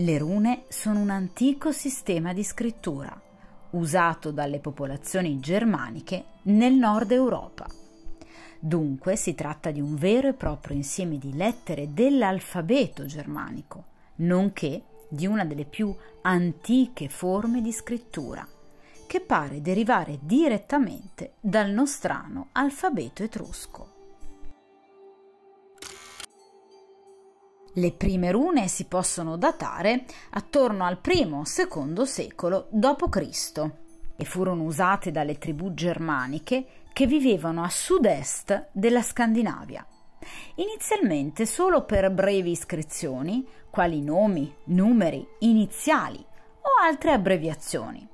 Le rune sono un antico sistema di scrittura usato dalle popolazioni germaniche nel nord Europa. Dunque si tratta di un vero e proprio insieme di lettere dell'alfabeto germanico, nonché di una delle più antiche forme di scrittura, che pare derivare direttamente dal nostrano alfabeto etrusco. Le prime rune si possono datare attorno al I-II secolo d.C. e furono usate dalle tribù germaniche che vivevano a sud-est della Scandinavia. Inizialmente solo per brevi iscrizioni, quali nomi, numeri, iniziali o altre abbreviazioni.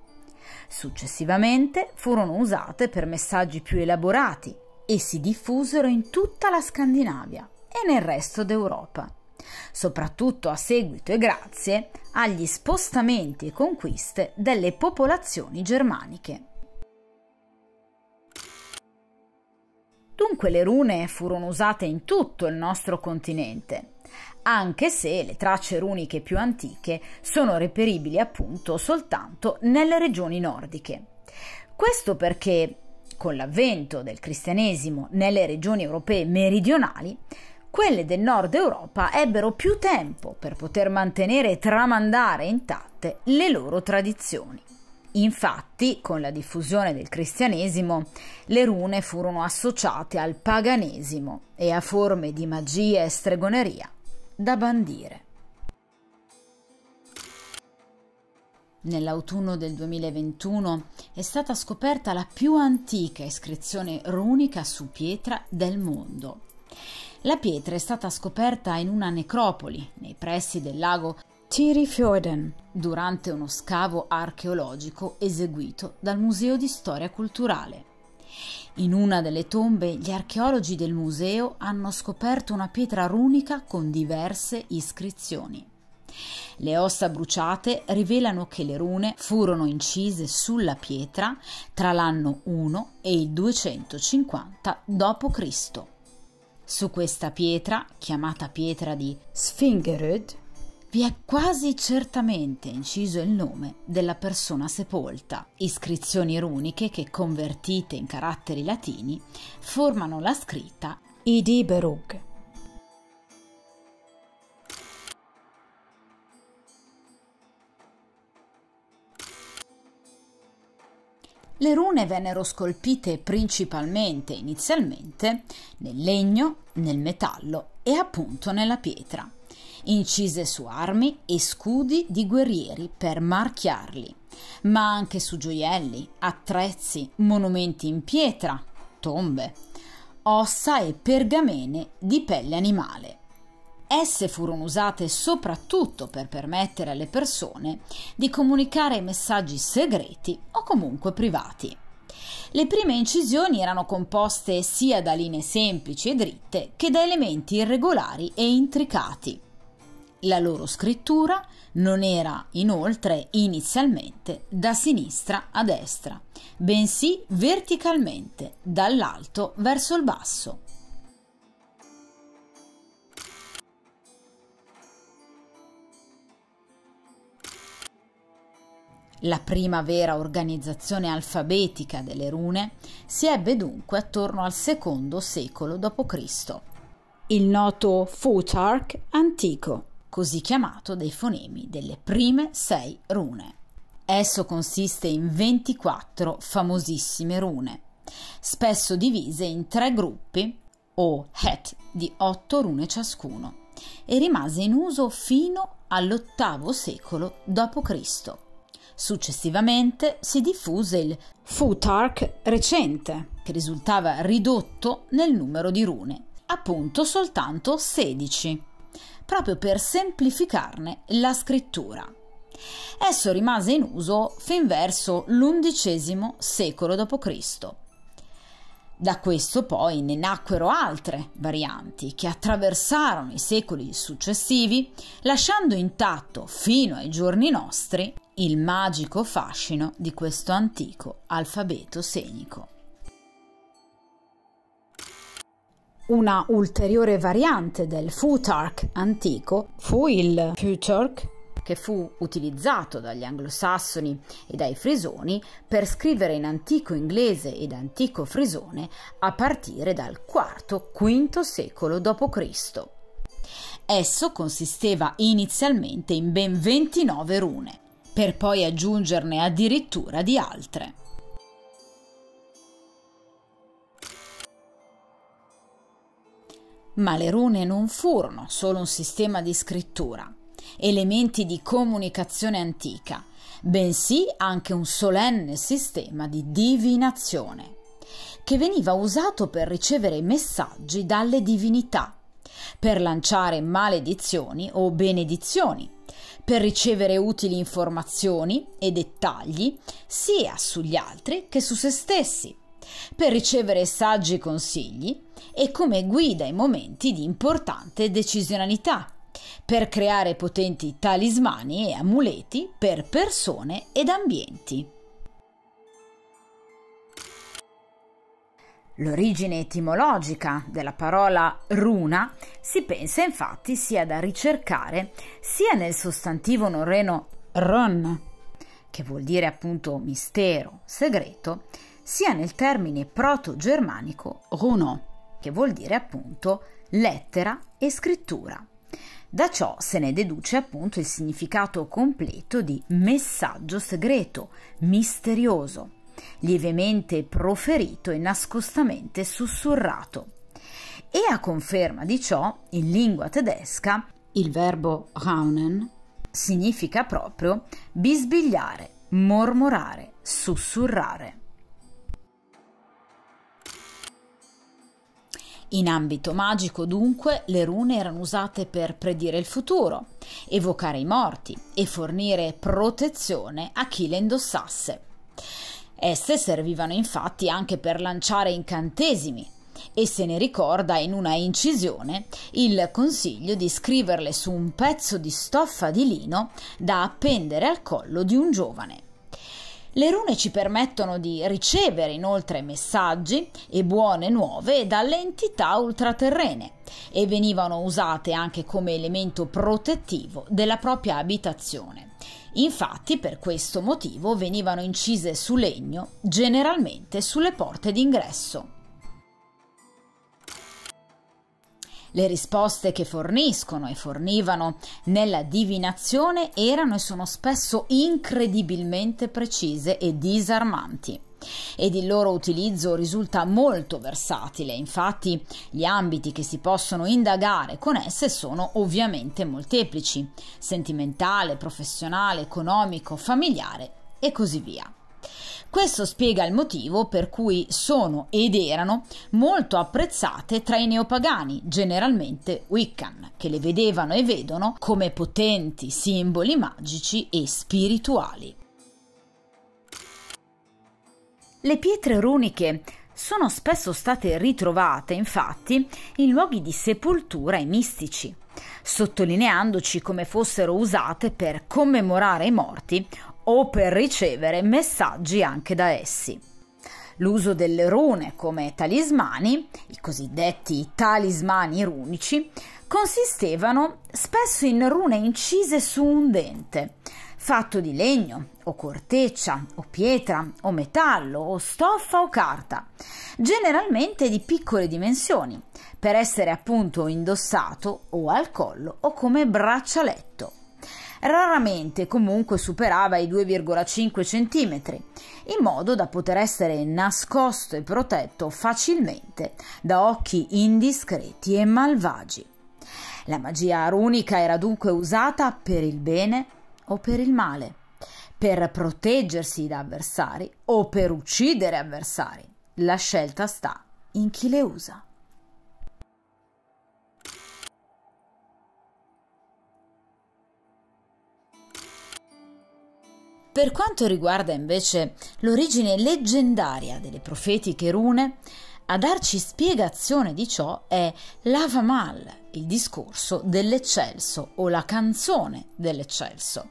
Successivamente furono usate per messaggi più elaborati e si diffusero in tutta la Scandinavia e nel resto d'Europa soprattutto a seguito e grazie agli spostamenti e conquiste delle popolazioni germaniche. Dunque le rune furono usate in tutto il nostro continente, anche se le tracce runiche più antiche sono reperibili appunto soltanto nelle regioni nordiche. Questo perché con l'avvento del cristianesimo nelle regioni europee meridionali quelle del nord Europa ebbero più tempo per poter mantenere e tramandare intatte le loro tradizioni. Infatti, con la diffusione del cristianesimo, le rune furono associate al paganesimo e a forme di magia e stregoneria da bandire. Nell'autunno del 2021 è stata scoperta la più antica iscrizione runica su pietra del mondo. La pietra è stata scoperta in una necropoli nei pressi del lago Tirifjorden durante uno scavo archeologico eseguito dal Museo di Storia Culturale. In una delle tombe gli archeologi del museo hanno scoperto una pietra runica con diverse iscrizioni. Le ossa bruciate rivelano che le rune furono incise sulla pietra tra l'anno 1 e il 250 d.C. Su questa pietra, chiamata pietra di Sfingerud, vi è quasi certamente inciso il nome della persona sepolta. Iscrizioni runiche che, convertite in caratteri latini, formano la scritta Idiberug. Le rune vennero scolpite principalmente, inizialmente, nel legno, nel metallo e appunto nella pietra, incise su armi e scudi di guerrieri per marchiarli, ma anche su gioielli, attrezzi, monumenti in pietra, tombe, ossa e pergamene di pelle animale. Esse furono usate soprattutto per permettere alle persone di comunicare messaggi segreti o comunque privati. Le prime incisioni erano composte sia da linee semplici e dritte che da elementi irregolari e intricati. La loro scrittura non era inoltre inizialmente da sinistra a destra, bensì verticalmente, dall'alto verso il basso. La prima vera organizzazione alfabetica delle rune si ebbe dunque attorno al secondo secolo d.C. Il noto Futhark antico, così chiamato dai fonemi delle prime sei rune. Esso consiste in 24 famosissime rune, spesso divise in tre gruppi o het di otto rune ciascuno, e rimase in uso fino all'ottavo secolo d.C. Successivamente si diffuse il Futhark recente, che risultava ridotto nel numero di rune, appunto soltanto 16, proprio per semplificarne la scrittura. Esso rimase in uso fin verso l'undicesimo secolo d.C. Da questo poi ne nacquero altre varianti che attraversarono i secoli successivi, lasciando intatto fino ai giorni nostri il magico fascino di questo antico alfabeto senico. Una ulteriore variante del Futark antico fu il Futark che fu utilizzato dagli anglosassoni e dai frisoni per scrivere in antico inglese ed antico frisone a partire dal IV-V secolo d.C. Esso consisteva inizialmente in ben 29 rune, per poi aggiungerne addirittura di altre. Ma le rune non furono solo un sistema di scrittura, elementi di comunicazione antica, bensì anche un solenne sistema di divinazione, che veniva usato per ricevere messaggi dalle divinità, per lanciare maledizioni o benedizioni, per ricevere utili informazioni e dettagli sia sugli altri che su se stessi, per ricevere saggi consigli e come guida in momenti di importante decisionalità, per creare potenti talismani e amuleti per persone ed ambienti. L'origine etimologica della parola runa si pensa infatti sia da ricercare sia nel sostantivo norreno run, che vuol dire appunto mistero, segreto, sia nel termine proto-germanico runo, che vuol dire appunto lettera e scrittura. Da ciò se ne deduce appunto il significato completo di messaggio segreto, misterioso, lievemente proferito e nascostamente sussurrato. E a conferma di ciò, in lingua tedesca, il verbo raunen significa proprio bisbigliare, mormorare, sussurrare. In ambito magico, dunque, le rune erano usate per predire il futuro, evocare i morti e fornire protezione a chi le indossasse. Esse servivano infatti anche per lanciare incantesimi e se ne ricorda in una incisione il consiglio di scriverle su un pezzo di stoffa di lino da appendere al collo di un giovane. Le rune ci permettono di ricevere inoltre messaggi e buone nuove dalle entità ultraterrene e venivano usate anche come elemento protettivo della propria abitazione. Infatti, per questo motivo venivano incise su legno, generalmente sulle porte d'ingresso. Le risposte che forniscono e fornivano nella divinazione erano e sono spesso incredibilmente precise e disarmanti ed il loro utilizzo risulta molto versatile, infatti gli ambiti che si possono indagare con esse sono ovviamente molteplici, sentimentale, professionale, economico, familiare e così via. Questo spiega il motivo per cui sono ed erano molto apprezzate tra i neopagani, generalmente Wiccan, che le vedevano e vedono come potenti simboli magici e spirituali. Le pietre runiche sono spesso state ritrovate, infatti, in luoghi di sepoltura e mistici, sottolineandoci come fossero usate per commemorare i morti o per ricevere messaggi anche da essi. L'uso delle rune come talismani, i cosiddetti talismani runici, consistevano spesso in rune incise su un dente, fatto di legno o corteccia o pietra o metallo o stoffa o carta, generalmente di piccole dimensioni, per essere appunto indossato o al collo o come braccialetto raramente comunque superava i 2,5 cm, in modo da poter essere nascosto e protetto facilmente da occhi indiscreti e malvagi. La magia runica era dunque usata per il bene o per il male, per proteggersi da avversari o per uccidere avversari. La scelta sta in chi le usa. Per quanto riguarda invece l'origine leggendaria delle profetiche rune, A darci spiegazione di ciò è l'Avamal, il discorso dell'eccelso o la canzone dell'eccelso,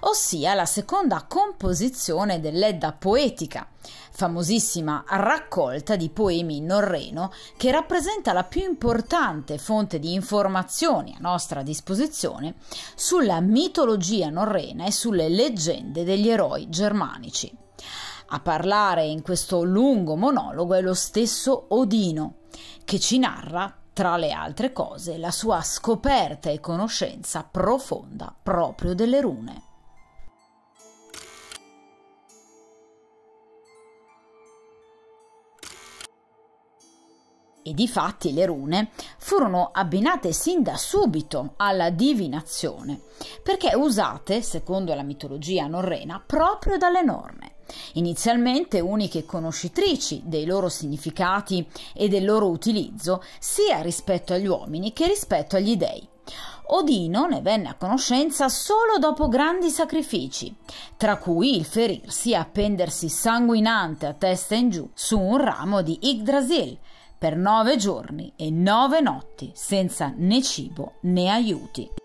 ossia la seconda composizione dell'Edda poetica, famosissima raccolta di poemi in norreno che rappresenta la più importante fonte di informazioni a nostra disposizione sulla mitologia norrena e sulle leggende degli eroi germanici. A parlare in questo lungo monologo è lo stesso Odino, che ci narra, tra le altre cose, la sua scoperta e conoscenza profonda proprio delle rune. E difatti le rune furono abbinate sin da subito alla divinazione, perché usate, secondo la mitologia norrena, proprio dalle norme inizialmente uniche conoscitrici dei loro significati e del loro utilizzo sia rispetto agli uomini che rispetto agli dei. Odino ne venne a conoscenza solo dopo grandi sacrifici, tra cui il ferirsi e appendersi sanguinante a testa in giù su un ramo di Yggdrasil per nove giorni e nove notti senza né cibo né aiuti.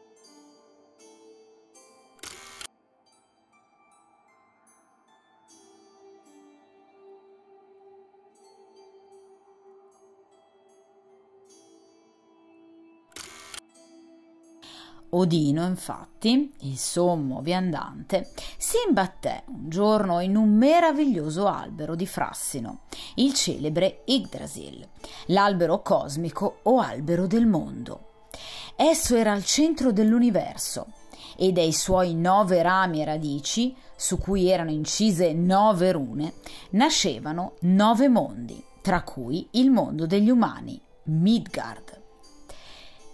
Odino, infatti, il sommo viandante, si imbatté un giorno in un meraviglioso albero di Frassino, il celebre Yggdrasil, l'albero cosmico o albero del mondo. Esso era al centro dell'universo e dai suoi nove rami e radici, su cui erano incise nove rune, nascevano nove mondi, tra cui il mondo degli umani, Midgard.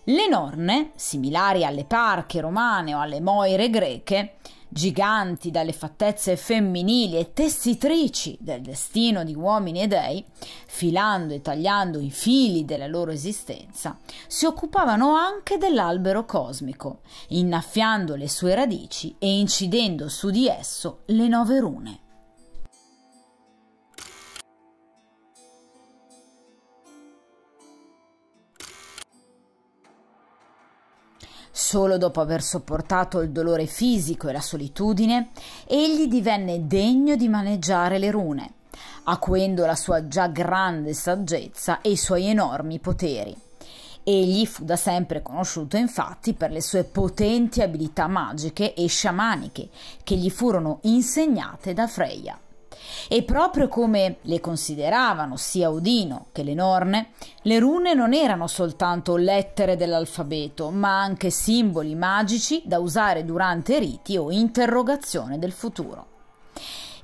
Le norne, similari alle parche romane o alle moire greche, giganti dalle fattezze femminili e tessitrici del destino di uomini e dei, filando e tagliando i fili della loro esistenza, si occupavano anche dell'albero cosmico, innaffiando le sue radici e incidendo su di esso le nove rune. Solo dopo aver sopportato il dolore fisico e la solitudine, egli divenne degno di maneggiare le rune, acuendo la sua già grande saggezza e i suoi enormi poteri. Egli fu da sempre conosciuto infatti per le sue potenti abilità magiche e sciamaniche che gli furono insegnate da Freya. E proprio come le consideravano sia Odino che le Norne, le rune non erano soltanto lettere dell'alfabeto, ma anche simboli magici da usare durante riti o interrogazione del futuro.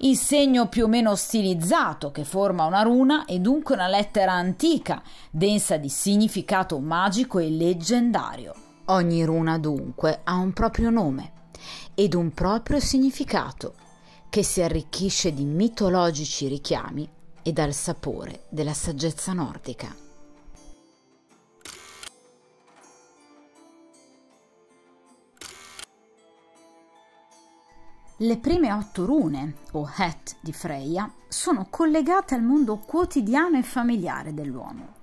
Il segno più o meno stilizzato che forma una runa è dunque una lettera antica, densa di significato magico e leggendario. Ogni runa dunque ha un proprio nome ed un proprio significato che si arricchisce di mitologici richiami e dal sapore della saggezza nordica. Le prime otto rune, o Het di Freya, sono collegate al mondo quotidiano e familiare dell'uomo,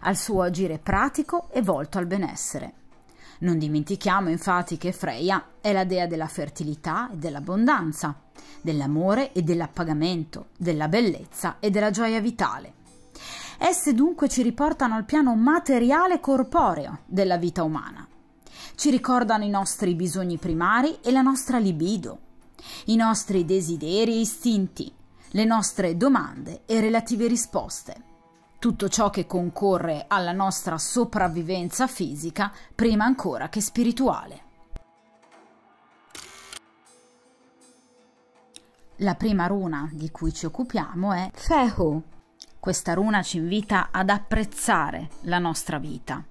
al suo agire pratico e volto al benessere. Non dimentichiamo infatti che Freya è la dea della fertilità e dell'abbondanza, dell'amore e dell'appagamento, della bellezza e della gioia vitale. Esse dunque ci riportano al piano materiale corporeo della vita umana. Ci ricordano i nostri bisogni primari e la nostra libido, i nostri desideri e istinti, le nostre domande e relative risposte tutto ciò che concorre alla nostra sopravvivenza fisica prima ancora che spirituale. La prima runa di cui ci occupiamo è Fehu. Questa runa ci invita ad apprezzare la nostra vita,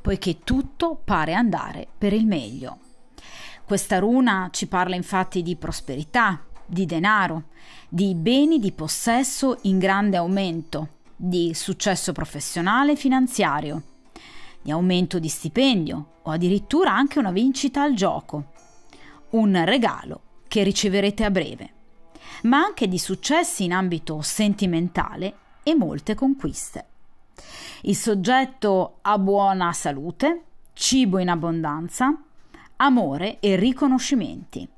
poiché tutto pare andare per il meglio. Questa runa ci parla infatti di prosperità, di denaro, di beni di possesso in grande aumento, di successo professionale e finanziario, di aumento di stipendio o addirittura anche una vincita al gioco, un regalo che riceverete a breve, ma anche di successi in ambito sentimentale e molte conquiste. Il soggetto ha buona salute, cibo in abbondanza, amore e riconoscimenti.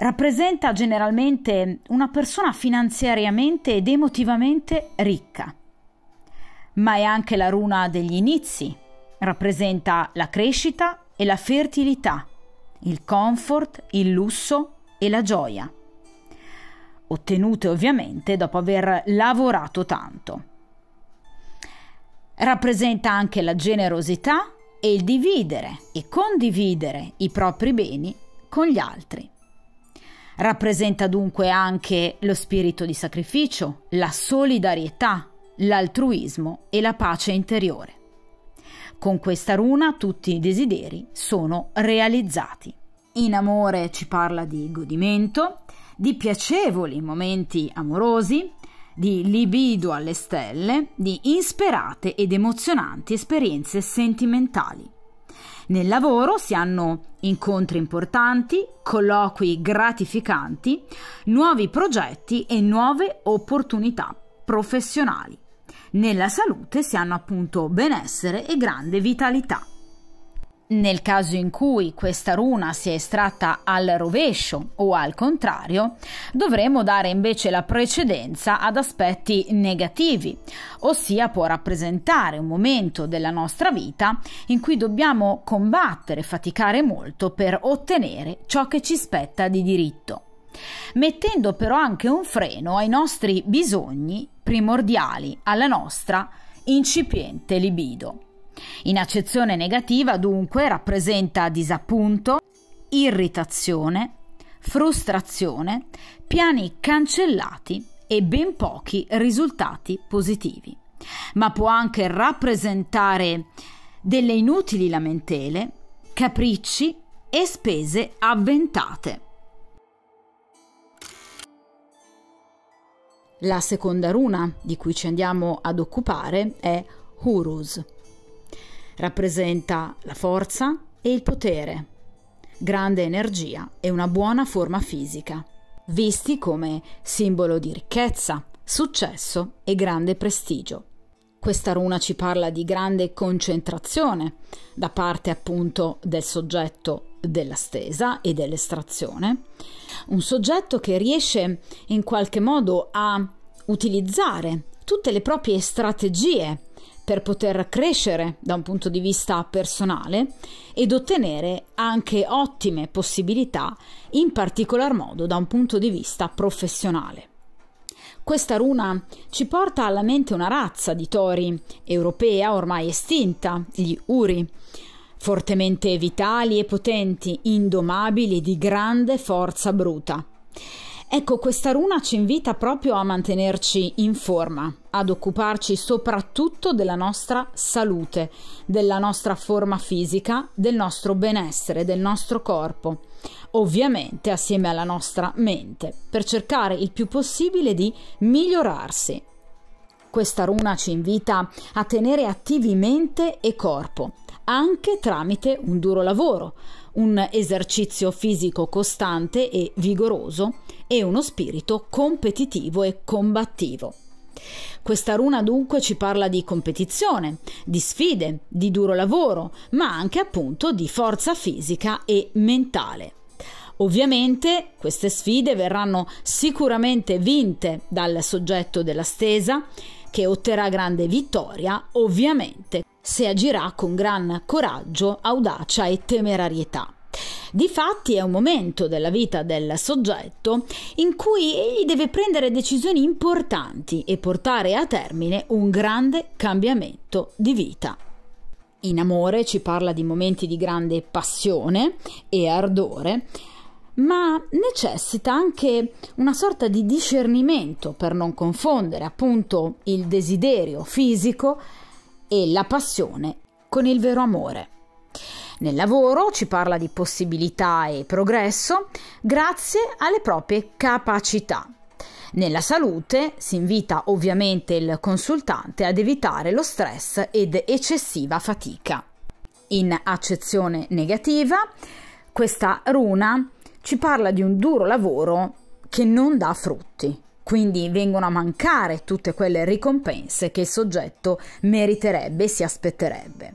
Rappresenta generalmente una persona finanziariamente ed emotivamente ricca, ma è anche la runa degli inizi, rappresenta la crescita e la fertilità, il comfort, il lusso e la gioia, ottenute ovviamente dopo aver lavorato tanto. Rappresenta anche la generosità e il dividere e condividere i propri beni con gli altri. Rappresenta dunque anche lo spirito di sacrificio, la solidarietà, l'altruismo e la pace interiore. Con questa runa tutti i desideri sono realizzati. In amore ci parla di godimento, di piacevoli momenti amorosi, di libido alle stelle, di insperate ed emozionanti esperienze sentimentali. Nel lavoro si hanno incontri importanti, colloqui gratificanti, nuovi progetti e nuove opportunità professionali. Nella salute si hanno appunto benessere e grande vitalità. Nel caso in cui questa runa sia estratta al rovescio o al contrario, dovremo dare invece la precedenza ad aspetti negativi, ossia può rappresentare un momento della nostra vita in cui dobbiamo combattere, faticare molto per ottenere ciò che ci spetta di diritto mettendo però anche un freno ai nostri bisogni primordiali, alla nostra incipiente libido. In accezione negativa dunque rappresenta disappunto, irritazione, frustrazione, piani cancellati e ben pochi risultati positivi. Ma può anche rappresentare delle inutili lamentele, capricci e spese avventate. La seconda runa di cui ci andiamo ad occupare è Horus rappresenta la forza e il potere, grande energia e una buona forma fisica, visti come simbolo di ricchezza, successo e grande prestigio. Questa runa ci parla di grande concentrazione da parte appunto del soggetto della stesa e dell'estrazione, un soggetto che riesce in qualche modo a utilizzare tutte le proprie strategie per poter crescere da un punto di vista personale ed ottenere anche ottime possibilità, in particolar modo da un punto di vista professionale. Questa runa ci porta alla mente una razza di tori europea ormai estinta, gli Uri, fortemente vitali e potenti, indomabili di grande forza bruta. Ecco, questa runa ci invita proprio a mantenerci in forma, ad occuparci soprattutto della nostra salute, della nostra forma fisica, del nostro benessere, del nostro corpo, ovviamente assieme alla nostra mente, per cercare il più possibile di migliorarsi. Questa runa ci invita a tenere attivi mente e corpo, anche tramite un duro lavoro, un esercizio fisico costante e vigoroso e uno spirito competitivo e combattivo. Questa runa dunque ci parla di competizione, di sfide, di duro lavoro, ma anche appunto di forza fisica e mentale. Ovviamente queste sfide verranno sicuramente vinte dal soggetto della stesa, che otterrà grande vittoria, ovviamente se agirà con gran coraggio, audacia e temerarietà. Difatti è un momento della vita del soggetto in cui egli deve prendere decisioni importanti e portare a termine un grande cambiamento di vita. In amore ci parla di momenti di grande passione e ardore, ma necessita anche una sorta di discernimento per non confondere appunto il desiderio fisico e la passione con il vero amore. Nel lavoro ci parla di possibilità e progresso grazie alle proprie capacità. Nella salute si invita ovviamente il consultante ad evitare lo stress ed eccessiva fatica. In accezione negativa, questa runa ci parla di un duro lavoro che non dà frutti, quindi vengono a mancare tutte quelle ricompense che il soggetto meriterebbe e si aspetterebbe.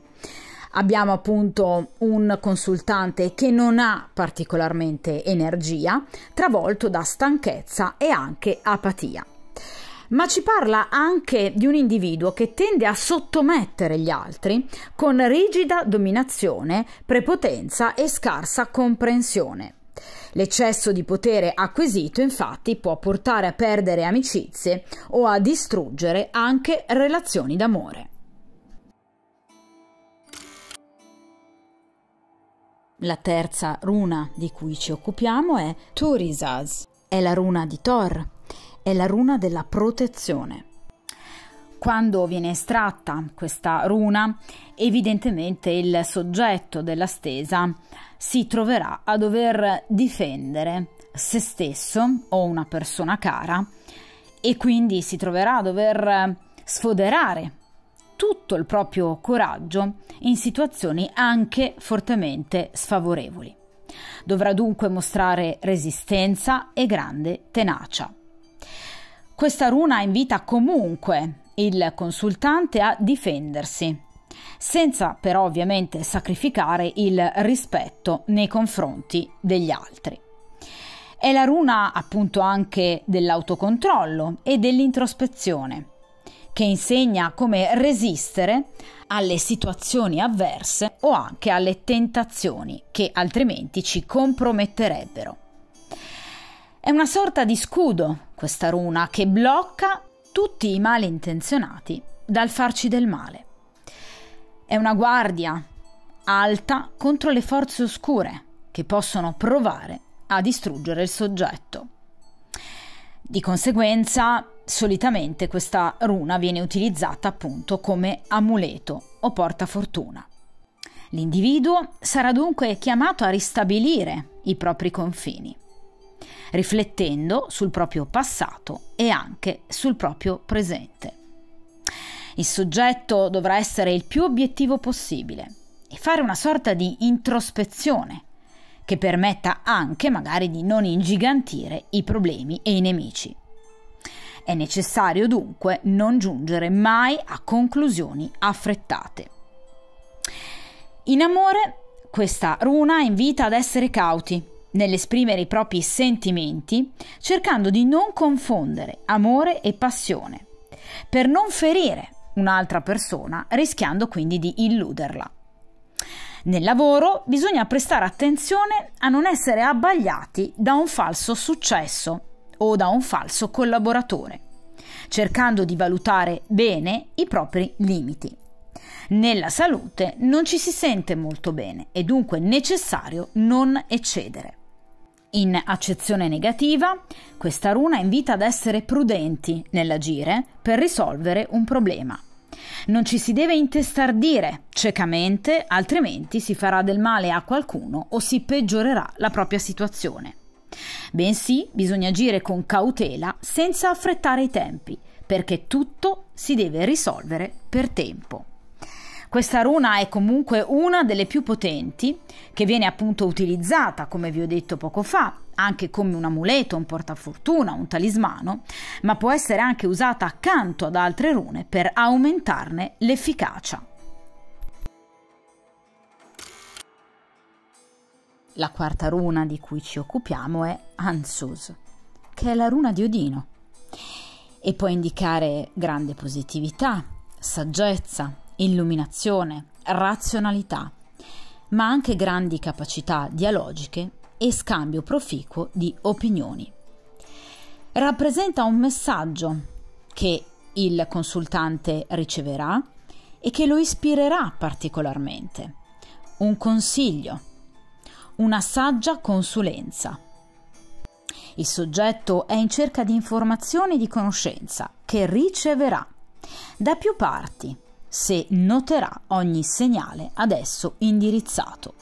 Abbiamo appunto un consultante che non ha particolarmente energia, travolto da stanchezza e anche apatia ma ci parla anche di un individuo che tende a sottomettere gli altri con rigida dominazione, prepotenza e scarsa comprensione. L'eccesso di potere acquisito infatti può portare a perdere amicizie o a distruggere anche relazioni d'amore. La terza runa di cui ci occupiamo è Turisaz, è la runa di Thor, è la runa della protezione. Quando viene estratta questa runa, evidentemente il soggetto della stesa si troverà a dover difendere se stesso o una persona cara e quindi si troverà a dover sfoderare tutto il proprio coraggio in situazioni anche fortemente sfavorevoli. Dovrà dunque mostrare resistenza e grande tenacia. Questa runa invita comunque il consultante a difendersi, senza però ovviamente sacrificare il rispetto nei confronti degli altri. È la runa appunto anche dell'autocontrollo e dell'introspezione, che insegna come resistere alle situazioni avverse o anche alle tentazioni che altrimenti ci comprometterebbero. È una sorta di scudo questa runa che blocca tutti i malintenzionati dal farci del male. È una guardia alta contro le forze oscure che possono provare a distruggere il soggetto. Di conseguenza, solitamente questa runa viene utilizzata appunto come amuleto o portafortuna. L'individuo sarà dunque chiamato a ristabilire i propri confini riflettendo sul proprio passato e anche sul proprio presente. Il soggetto dovrà essere il più obiettivo possibile e fare una sorta di introspezione che permetta anche magari di non ingigantire i problemi e i nemici. È necessario dunque non giungere mai a conclusioni affrettate. In amore, questa runa invita ad essere cauti nell'esprimere i propri sentimenti, cercando di non confondere amore e passione, per non ferire un'altra persona, rischiando quindi di illuderla. Nel lavoro bisogna prestare attenzione a non essere abbagliati da un falso successo o da un falso collaboratore, cercando di valutare bene i propri limiti. Nella salute non ci si sente molto bene e dunque è necessario non eccedere. In accezione negativa, questa runa invita ad essere prudenti nell'agire per risolvere un problema. Non ci si deve intestardire ciecamente, altrimenti si farà del male a qualcuno o si peggiorerà la propria situazione. Bensì bisogna agire con cautela senza affrettare i tempi, perché tutto si deve risolvere per tempo. Questa runa è comunque una delle più potenti che viene appunto utilizzata, come vi ho detto poco fa, anche come un amuleto, un portafortuna, un talismano, ma può essere anche usata accanto ad altre rune per aumentarne l'efficacia. La quarta runa di cui ci occupiamo è Ansus, che è la runa di Odino e può indicare grande positività, saggezza, illuminazione, razionalità, ma anche grandi capacità dialogiche e scambio proficuo di opinioni. Rappresenta un messaggio che il consultante riceverà e che lo ispirerà particolarmente, un consiglio, una saggia consulenza. Il soggetto è in cerca di informazioni e di conoscenza che riceverà da più parti se noterà ogni segnale adesso indirizzato.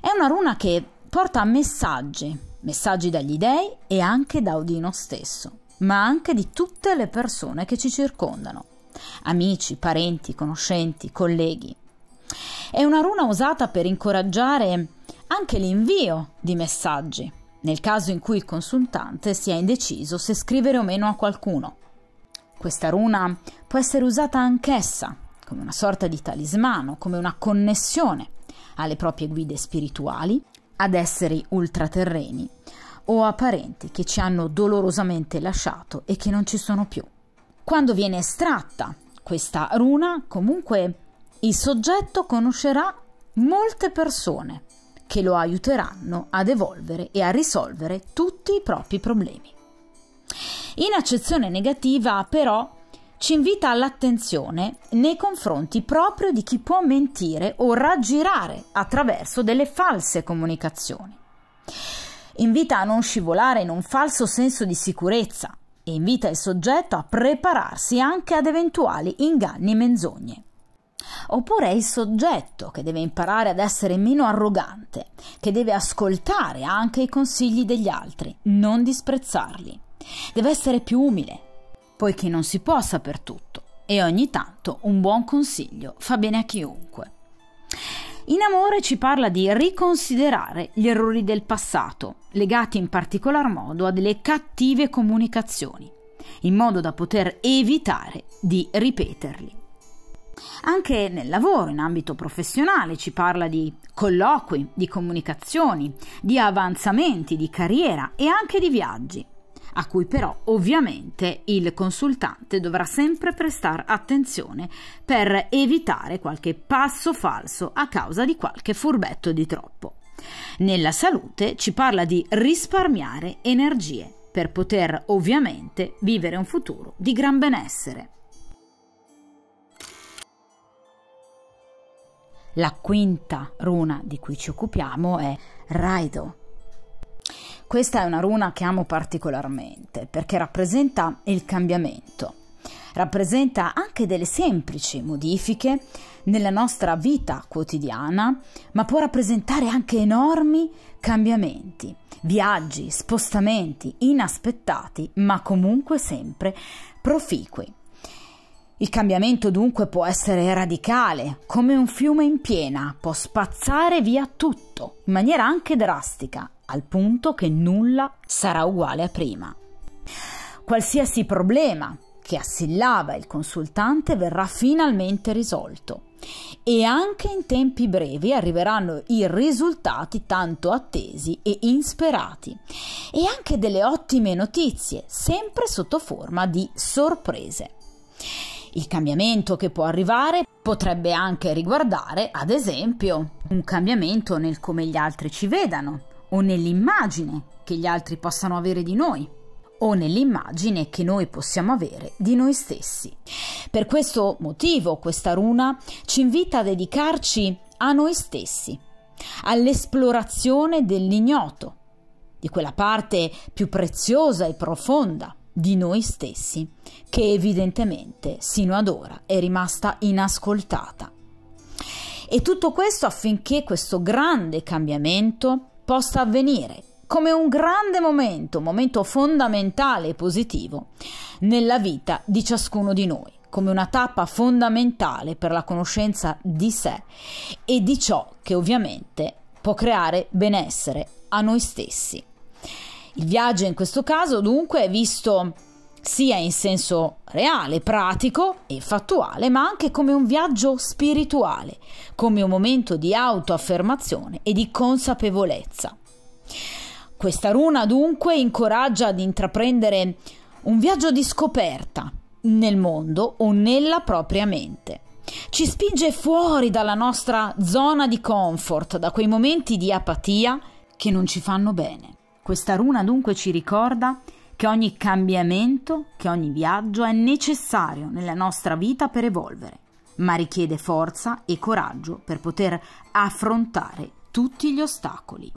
È una runa che porta messaggi, messaggi dagli dei e anche da Odino stesso, ma anche di tutte le persone che ci circondano, amici, parenti, conoscenti, colleghi. È una runa usata per incoraggiare anche l'invio di messaggi, nel caso in cui il consultante sia indeciso se scrivere o meno a qualcuno. Questa runa può essere usata anch'essa come una sorta di talismano, come una connessione alle proprie guide spirituali, ad esseri ultraterreni o a parenti che ci hanno dolorosamente lasciato e che non ci sono più. Quando viene estratta questa runa, comunque il soggetto conoscerà molte persone che lo aiuteranno ad evolvere e a risolvere tutti i propri problemi. In accezione negativa, però, ci invita all'attenzione nei confronti proprio di chi può mentire o raggirare attraverso delle false comunicazioni. Invita a non scivolare in un falso senso di sicurezza e invita il soggetto a prepararsi anche ad eventuali inganni e menzogne. Oppure è il soggetto che deve imparare ad essere meno arrogante, che deve ascoltare anche i consigli degli altri, non disprezzarli. Deve essere più umile, poiché non si può saper tutto e ogni tanto un buon consiglio fa bene a chiunque. In amore ci parla di riconsiderare gli errori del passato, legati in particolar modo a delle cattive comunicazioni, in modo da poter evitare di ripeterli. Anche nel lavoro, in ambito professionale, ci parla di colloqui, di comunicazioni, di avanzamenti, di carriera e anche di viaggi, a cui però ovviamente il consultante dovrà sempre prestare attenzione per evitare qualche passo falso a causa di qualche furbetto di troppo. Nella salute ci parla di risparmiare energie per poter ovviamente vivere un futuro di gran benessere. La quinta runa di cui ci occupiamo è Raido. Questa è una runa che amo particolarmente perché rappresenta il cambiamento, rappresenta anche delle semplici modifiche nella nostra vita quotidiana, ma può rappresentare anche enormi cambiamenti, viaggi, spostamenti inaspettati, ma comunque sempre proficui. Il cambiamento dunque può essere radicale, come un fiume in piena, può spazzare via tutto, in maniera anche drastica, al punto che nulla sarà uguale a prima. Qualsiasi problema che assillava il consultante verrà finalmente risolto e anche in tempi brevi arriveranno i risultati tanto attesi e insperati e anche delle ottime notizie, sempre sotto forma di sorprese. Il cambiamento che può arrivare potrebbe anche riguardare, ad esempio, un cambiamento nel come gli altri ci vedano o nell'immagine che gli altri possano avere di noi o nell'immagine che noi possiamo avere di noi stessi. Per questo motivo questa runa ci invita a dedicarci a noi stessi, all'esplorazione dell'ignoto, di quella parte più preziosa e profonda di noi stessi, che evidentemente sino ad ora è rimasta inascoltata. E tutto questo affinché questo grande cambiamento possa avvenire come un grande momento, un momento fondamentale e positivo nella vita di ciascuno di noi, come una tappa fondamentale per la conoscenza di sé e di ciò che ovviamente può creare benessere a noi stessi. Il viaggio in questo caso dunque è visto sia in senso reale, pratico e fattuale, ma anche come un viaggio spirituale, come un momento di autoaffermazione e di consapevolezza. Questa runa dunque incoraggia ad intraprendere un viaggio di scoperta nel mondo o nella propria mente. Ci spinge fuori dalla nostra zona di comfort, da quei momenti di apatia che non ci fanno bene. Questa runa dunque ci ricorda che ogni cambiamento, che ogni viaggio è necessario nella nostra vita per evolvere, ma richiede forza e coraggio per poter affrontare tutti gli ostacoli.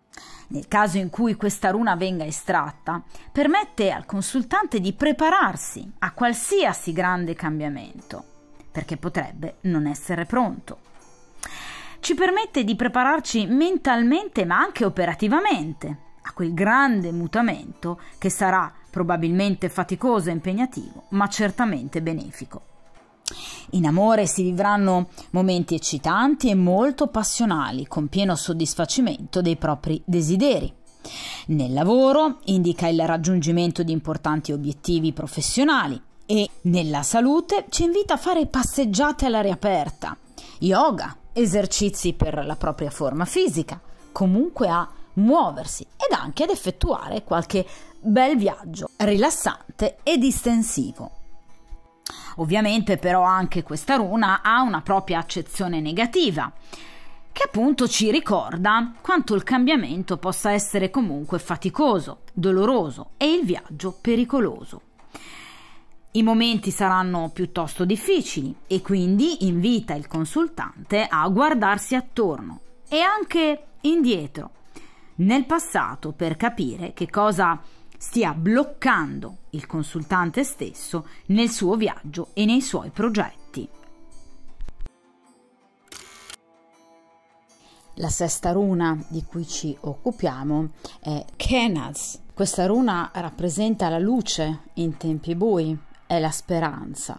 Nel caso in cui questa runa venga estratta, permette al consultante di prepararsi a qualsiasi grande cambiamento, perché potrebbe non essere pronto. Ci permette di prepararci mentalmente ma anche operativamente a quel grande mutamento che sarà probabilmente faticoso e impegnativo, ma certamente benefico. In amore si vivranno momenti eccitanti e molto passionali, con pieno soddisfacimento dei propri desideri. Nel lavoro indica il raggiungimento di importanti obiettivi professionali e nella salute ci invita a fare passeggiate all'aria aperta, yoga, esercizi per la propria forma fisica, comunque a muoversi ed anche ad effettuare qualche bel viaggio rilassante e distensivo. Ovviamente però anche questa runa ha una propria accezione negativa, che appunto ci ricorda quanto il cambiamento possa essere comunque faticoso, doloroso e il viaggio pericoloso. I momenti saranno piuttosto difficili e quindi invita il consultante a guardarsi attorno e anche indietro, nel passato, per capire che cosa stia bloccando il consultante stesso nel suo viaggio e nei suoi progetti. La sesta runa di cui ci occupiamo è Kenaz. Questa runa rappresenta la luce in tempi bui, è la speranza.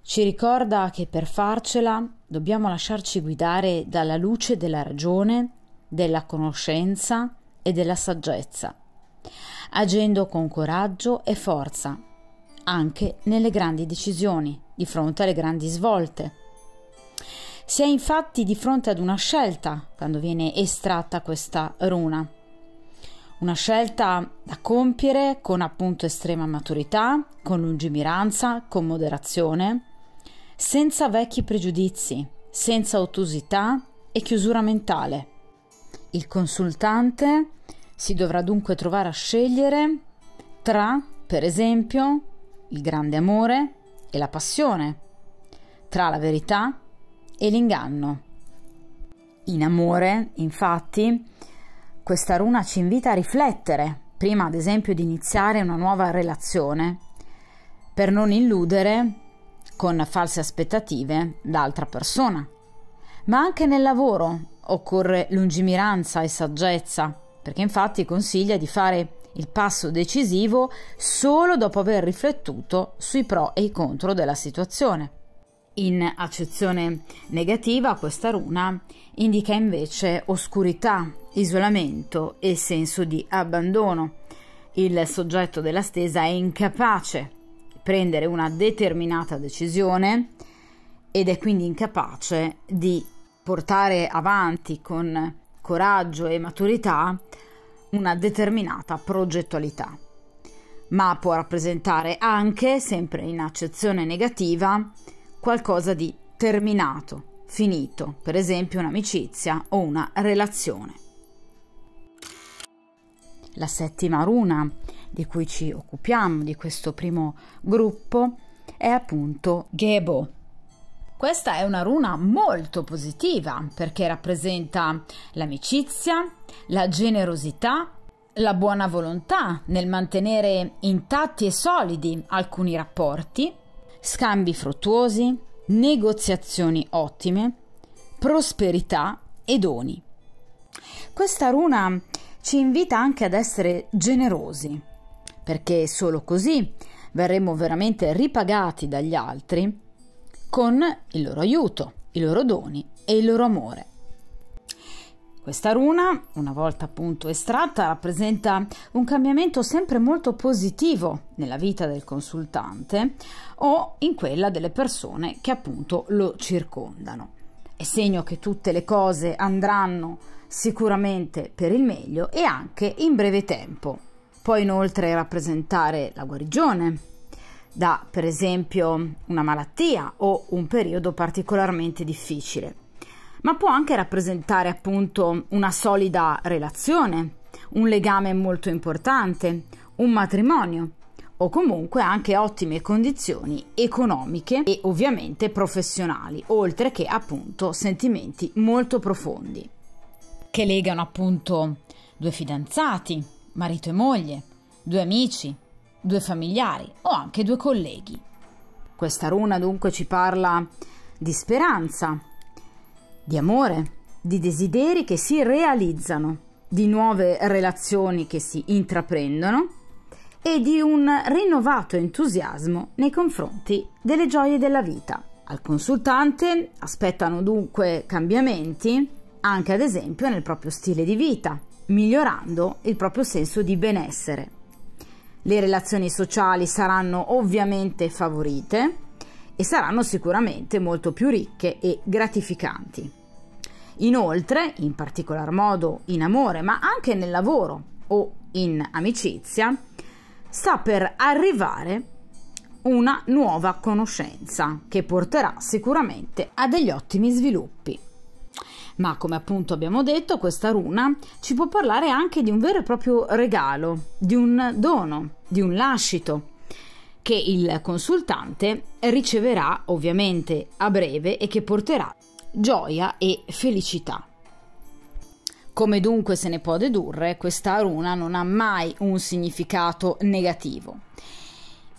Ci ricorda che per farcela dobbiamo lasciarci guidare dalla luce della ragione, della conoscenza e della saggezza, agendo con coraggio e forza, anche nelle grandi decisioni, di fronte alle grandi svolte. Si è infatti di fronte ad una scelta quando viene estratta questa runa una scelta da compiere con appunto estrema maturità, con lungimiranza, con moderazione, senza vecchi pregiudizi, senza ottusità e chiusura mentale. Il consultante si dovrà dunque trovare a scegliere tra, per esempio, il grande amore e la passione, tra la verità e l'inganno. In amore, infatti, questa runa ci invita a riflettere, prima ad esempio di iniziare una nuova relazione, per non illudere con false aspettative l'altra persona. Ma anche nel lavoro occorre lungimiranza e saggezza, perché infatti consiglia di fare il passo decisivo solo dopo aver riflettuto sui pro e i contro della situazione. In accezione negativa questa runa indica invece oscurità, isolamento e senso di abbandono. Il soggetto della stesa è incapace di prendere una determinata decisione ed è quindi incapace di portare avanti con coraggio e maturità una determinata progettualità. Ma può rappresentare anche, sempre in accezione negativa, qualcosa di terminato, finito, per esempio un'amicizia o una relazione. La settima runa di cui ci occupiamo di questo primo gruppo è appunto Gebo. Questa è una runa molto positiva perché rappresenta l'amicizia, la generosità, la buona volontà nel mantenere intatti e solidi alcuni rapporti scambi fruttuosi, negoziazioni ottime, prosperità e doni. Questa runa ci invita anche ad essere generosi, perché solo così verremo veramente ripagati dagli altri con il loro aiuto, i loro doni e il loro amore. Questa runa, una volta appunto estratta, rappresenta un cambiamento sempre molto positivo nella vita del consultante o in quella delle persone che appunto lo circondano. È segno che tutte le cose andranno sicuramente per il meglio e anche in breve tempo. Può inoltre rappresentare la guarigione da per esempio una malattia o un periodo particolarmente difficile. Ma può anche rappresentare appunto una solida relazione, un legame molto importante, un matrimonio o comunque anche ottime condizioni economiche e ovviamente professionali, oltre che appunto sentimenti molto profondi che legano appunto due fidanzati, marito e moglie, due amici, due familiari o anche due colleghi. Questa runa dunque ci parla di speranza, di amore, di desideri che si realizzano, di nuove relazioni che si intraprendono e di un rinnovato entusiasmo nei confronti delle gioie della vita. Al consultante aspettano dunque cambiamenti anche ad esempio nel proprio stile di vita, migliorando il proprio senso di benessere. Le relazioni sociali saranno ovviamente favorite e saranno sicuramente molto più ricche e gratificanti. Inoltre, in particolar modo in amore, ma anche nel lavoro o in amicizia, sta per arrivare una nuova conoscenza che porterà sicuramente a degli ottimi sviluppi. Ma come appunto abbiamo detto, questa runa ci può parlare anche di un vero e proprio regalo, di un dono, di un lascito che il consultante riceverà ovviamente a breve e che porterà gioia e felicità. Come dunque se ne può dedurre, questa runa non ha mai un significato negativo.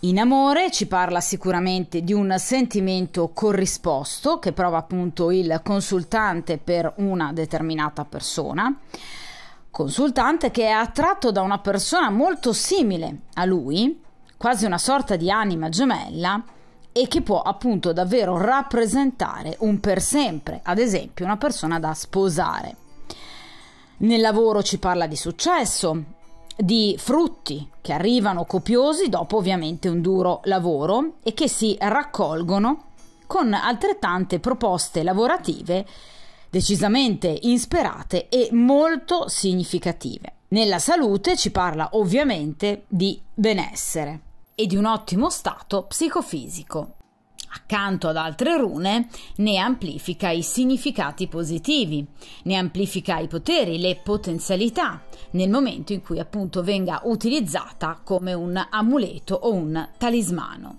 In amore ci parla sicuramente di un sentimento corrisposto che prova appunto il consultante per una determinata persona, consultante che è attratto da una persona molto simile a lui, quasi una sorta di anima gemella, e che può appunto davvero rappresentare un per sempre, ad esempio una persona da sposare. Nel lavoro ci parla di successo, di frutti che arrivano copiosi dopo ovviamente un duro lavoro e che si raccolgono con altrettante proposte lavorative decisamente insperate e molto significative. Nella salute ci parla ovviamente di benessere e di un ottimo stato psicofisico accanto ad altre rune, ne amplifica i significati positivi, ne amplifica i poteri, le potenzialità, nel momento in cui appunto venga utilizzata come un amuleto o un talismano.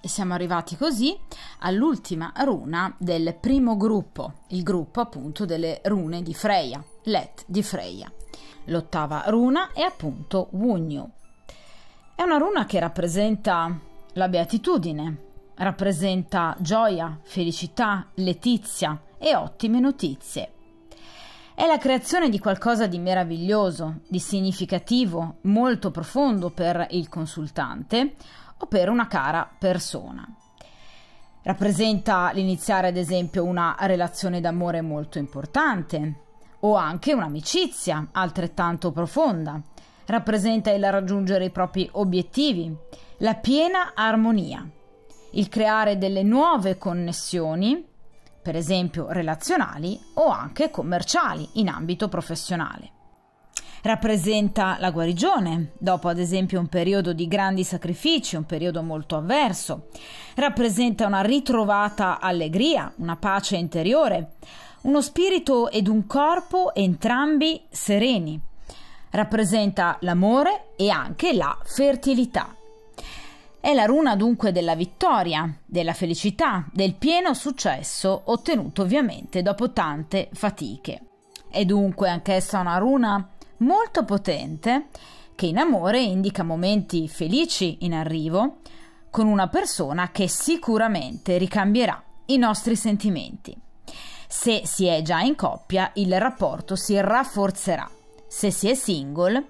E siamo arrivati così all'ultima runa del primo gruppo, il gruppo appunto delle rune di Freya, Let di Freya. L'ottava runa è appunto Wunyu, è una runa che rappresenta la beatitudine, rappresenta gioia, felicità, letizia e ottime notizie. È la creazione di qualcosa di meraviglioso, di significativo, molto profondo per il consultante o per una cara persona. Rappresenta l'iniziare ad esempio una relazione d'amore molto importante o anche un'amicizia altrettanto profonda rappresenta il raggiungere i propri obiettivi, la piena armonia, il creare delle nuove connessioni, per esempio relazionali o anche commerciali in ambito professionale. Rappresenta la guarigione, dopo ad esempio un periodo di grandi sacrifici, un periodo molto avverso. Rappresenta una ritrovata allegria, una pace interiore, uno spirito ed un corpo entrambi sereni rappresenta l'amore e anche la fertilità. È la runa dunque della vittoria, della felicità, del pieno successo ottenuto ovviamente dopo tante fatiche. È dunque anch'essa una runa molto potente che in amore indica momenti felici in arrivo con una persona che sicuramente ricambierà i nostri sentimenti. Se si è già in coppia, il rapporto si rafforzerà se si è single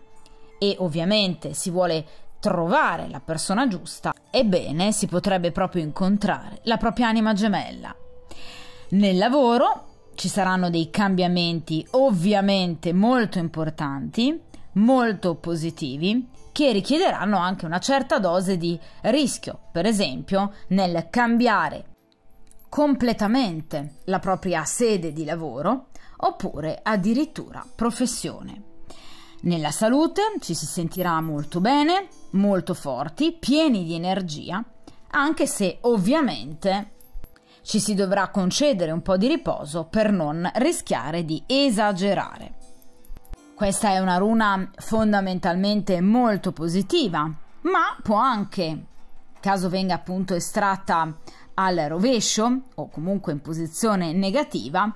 e ovviamente si vuole trovare la persona giusta, ebbene si potrebbe proprio incontrare la propria anima gemella. Nel lavoro ci saranno dei cambiamenti ovviamente molto importanti, molto positivi, che richiederanno anche una certa dose di rischio, per esempio nel cambiare completamente la propria sede di lavoro oppure addirittura professione. Nella salute ci si sentirà molto bene, molto forti, pieni di energia, anche se ovviamente ci si dovrà concedere un po' di riposo per non rischiare di esagerare. Questa è una runa fondamentalmente molto positiva, ma può anche, caso venga appunto estratta al rovescio o comunque in posizione negativa,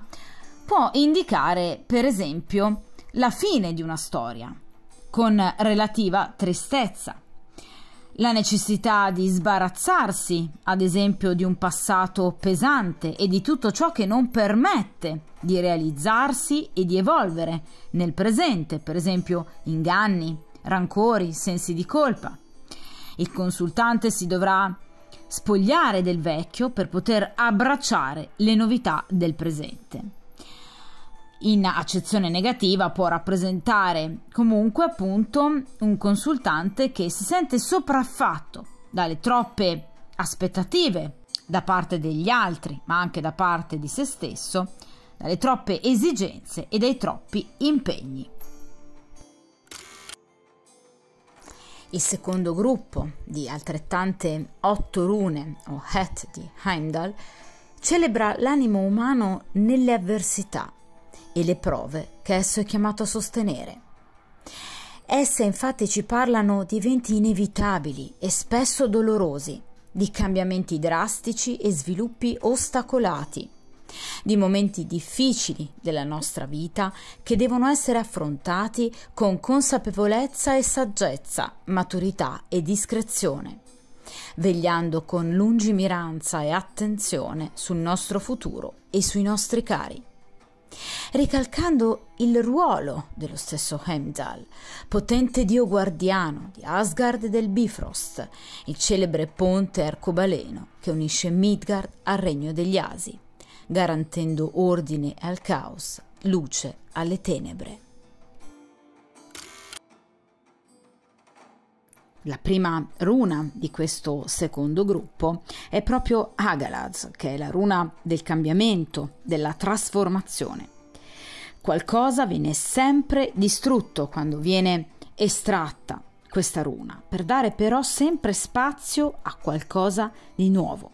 può indicare per esempio la fine di una storia, con relativa tristezza, la necessità di sbarazzarsi, ad esempio, di un passato pesante e di tutto ciò che non permette di realizzarsi e di evolvere nel presente, per esempio inganni, rancori, sensi di colpa. Il consultante si dovrà spogliare del vecchio per poter abbracciare le novità del presente. In accezione negativa può rappresentare comunque appunto un consultante che si sente sopraffatto dalle troppe aspettative da parte degli altri, ma anche da parte di se stesso, dalle troppe esigenze e dai troppi impegni. Il secondo gruppo di altrettante otto rune o Het di Heimdall celebra l'animo umano nelle avversità e le prove che esso è chiamato a sostenere. Esse infatti ci parlano di eventi inevitabili e spesso dolorosi, di cambiamenti drastici e sviluppi ostacolati, di momenti difficili della nostra vita che devono essere affrontati con consapevolezza e saggezza, maturità e discrezione, vegliando con lungimiranza e attenzione sul nostro futuro e sui nostri cari ricalcando il ruolo dello stesso Heimdall, potente dio guardiano di Asgard e del Bifrost, il celebre ponte arcobaleno che unisce Midgard al regno degli Asi, garantendo ordine al caos, luce alle tenebre. La prima runa di questo secondo gruppo è proprio Agalaz, che è la runa del cambiamento, della trasformazione. Qualcosa viene sempre distrutto quando viene estratta questa runa, per dare però sempre spazio a qualcosa di nuovo.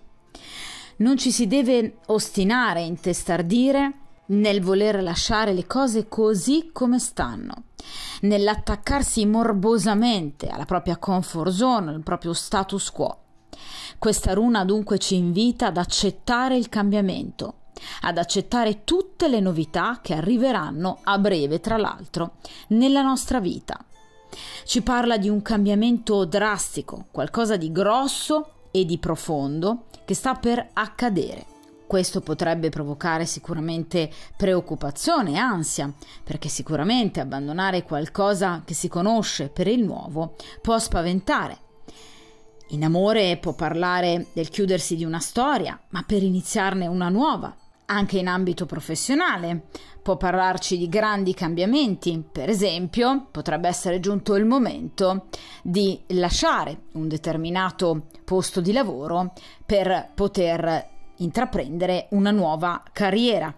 Non ci si deve ostinare, intestardire nel voler lasciare le cose così come stanno nell'attaccarsi morbosamente alla propria comfort zone, al proprio status quo. Questa runa dunque ci invita ad accettare il cambiamento, ad accettare tutte le novità che arriveranno a breve, tra l'altro, nella nostra vita. Ci parla di un cambiamento drastico, qualcosa di grosso e di profondo che sta per accadere. Questo potrebbe provocare sicuramente preoccupazione e ansia, perché sicuramente abbandonare qualcosa che si conosce per il nuovo può spaventare. In amore può parlare del chiudersi di una storia, ma per iniziarne una nuova. Anche in ambito professionale può parlarci di grandi cambiamenti, per esempio potrebbe essere giunto il momento di lasciare un determinato posto di lavoro per poter intraprendere una nuova carriera.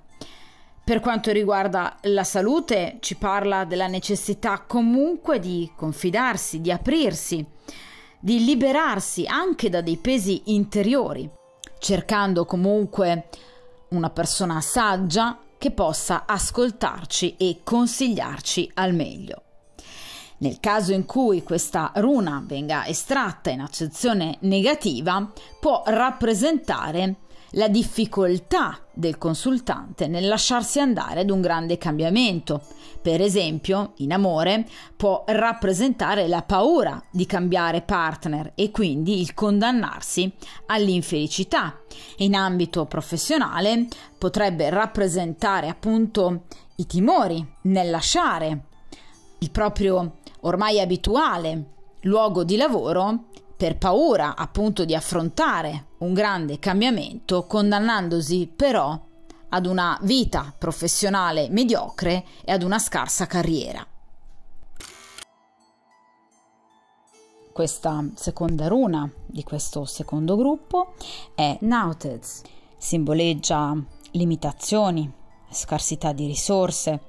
Per quanto riguarda la salute, ci parla della necessità comunque di confidarsi, di aprirsi, di liberarsi anche da dei pesi interiori, cercando comunque una persona saggia che possa ascoltarci e consigliarci al meglio. Nel caso in cui questa runa venga estratta in accezione negativa, può rappresentare la difficoltà del consultante nel lasciarsi andare ad un grande cambiamento. Per esempio, in amore può rappresentare la paura di cambiare partner e quindi il condannarsi all'infelicità. In ambito professionale potrebbe rappresentare appunto i timori nel lasciare il proprio ormai abituale luogo di lavoro per paura appunto di affrontare un grande cambiamento, condannandosi però ad una vita professionale mediocre e ad una scarsa carriera. Questa seconda runa di questo secondo gruppo è Nautez, simboleggia limitazioni, scarsità di risorse,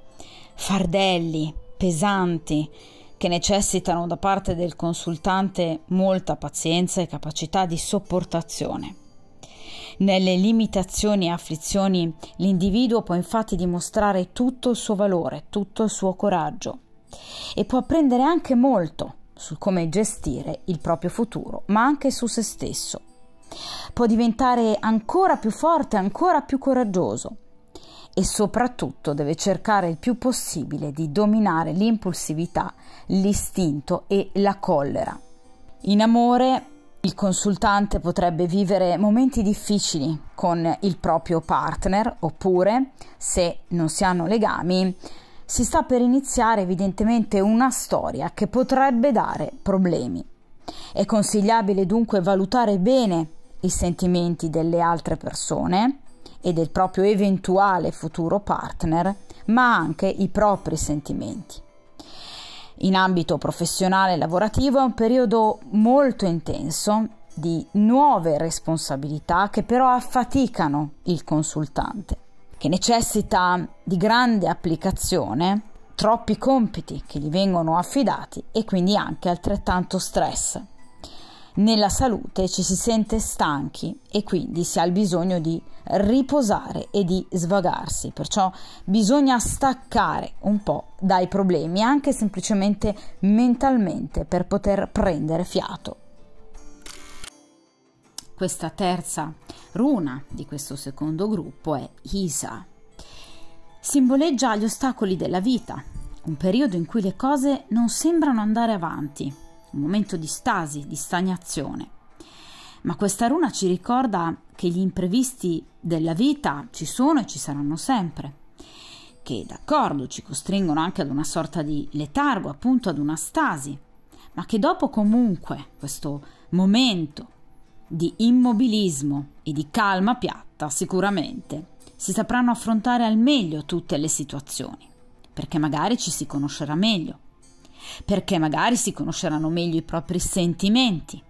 fardelli pesanti, che necessitano da parte del consultante molta pazienza e capacità di sopportazione. Nelle limitazioni e afflizioni l'individuo può infatti dimostrare tutto il suo valore, tutto il suo coraggio e può apprendere anche molto su come gestire il proprio futuro, ma anche su se stesso. Può diventare ancora più forte, ancora più coraggioso e soprattutto deve cercare il più possibile di dominare l'impulsività, l'istinto e la collera. In amore il consultante potrebbe vivere momenti difficili con il proprio partner oppure, se non si hanno legami, si sta per iniziare evidentemente una storia che potrebbe dare problemi. È consigliabile dunque valutare bene i sentimenti delle altre persone e del proprio eventuale futuro partner, ma anche i propri sentimenti. In ambito professionale e lavorativo è un periodo molto intenso di nuove responsabilità che però affaticano il consultante, che necessita di grande applicazione, troppi compiti che gli vengono affidati e quindi anche altrettanto stress nella salute ci si sente stanchi e quindi si ha il bisogno di riposare e di svagarsi, perciò bisogna staccare un po' dai problemi, anche semplicemente mentalmente, per poter prendere fiato. Questa terza runa di questo secondo gruppo è Isa. Simboleggia gli ostacoli della vita, un periodo in cui le cose non sembrano andare avanti, un momento di stasi, di stagnazione. Ma questa runa ci ricorda che gli imprevisti della vita ci sono e ci saranno sempre, che d'accordo ci costringono anche ad una sorta di letargo, appunto ad una stasi, ma che dopo comunque questo momento di immobilismo e di calma piatta sicuramente si sapranno affrontare al meglio tutte le situazioni, perché magari ci si conoscerà meglio perché magari si conosceranno meglio i propri sentimenti.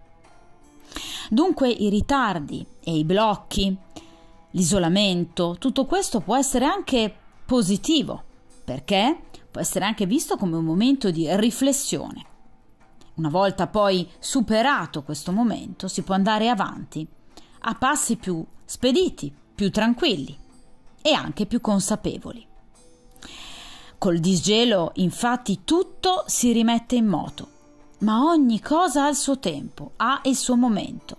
Dunque i ritardi e i blocchi, l'isolamento, tutto questo può essere anche positivo, perché può essere anche visto come un momento di riflessione. Una volta poi superato questo momento si può andare avanti a passi più spediti, più tranquilli e anche più consapevoli. Col disgelo, infatti, tutto si rimette in moto, ma ogni cosa ha il suo tempo, ha il suo momento.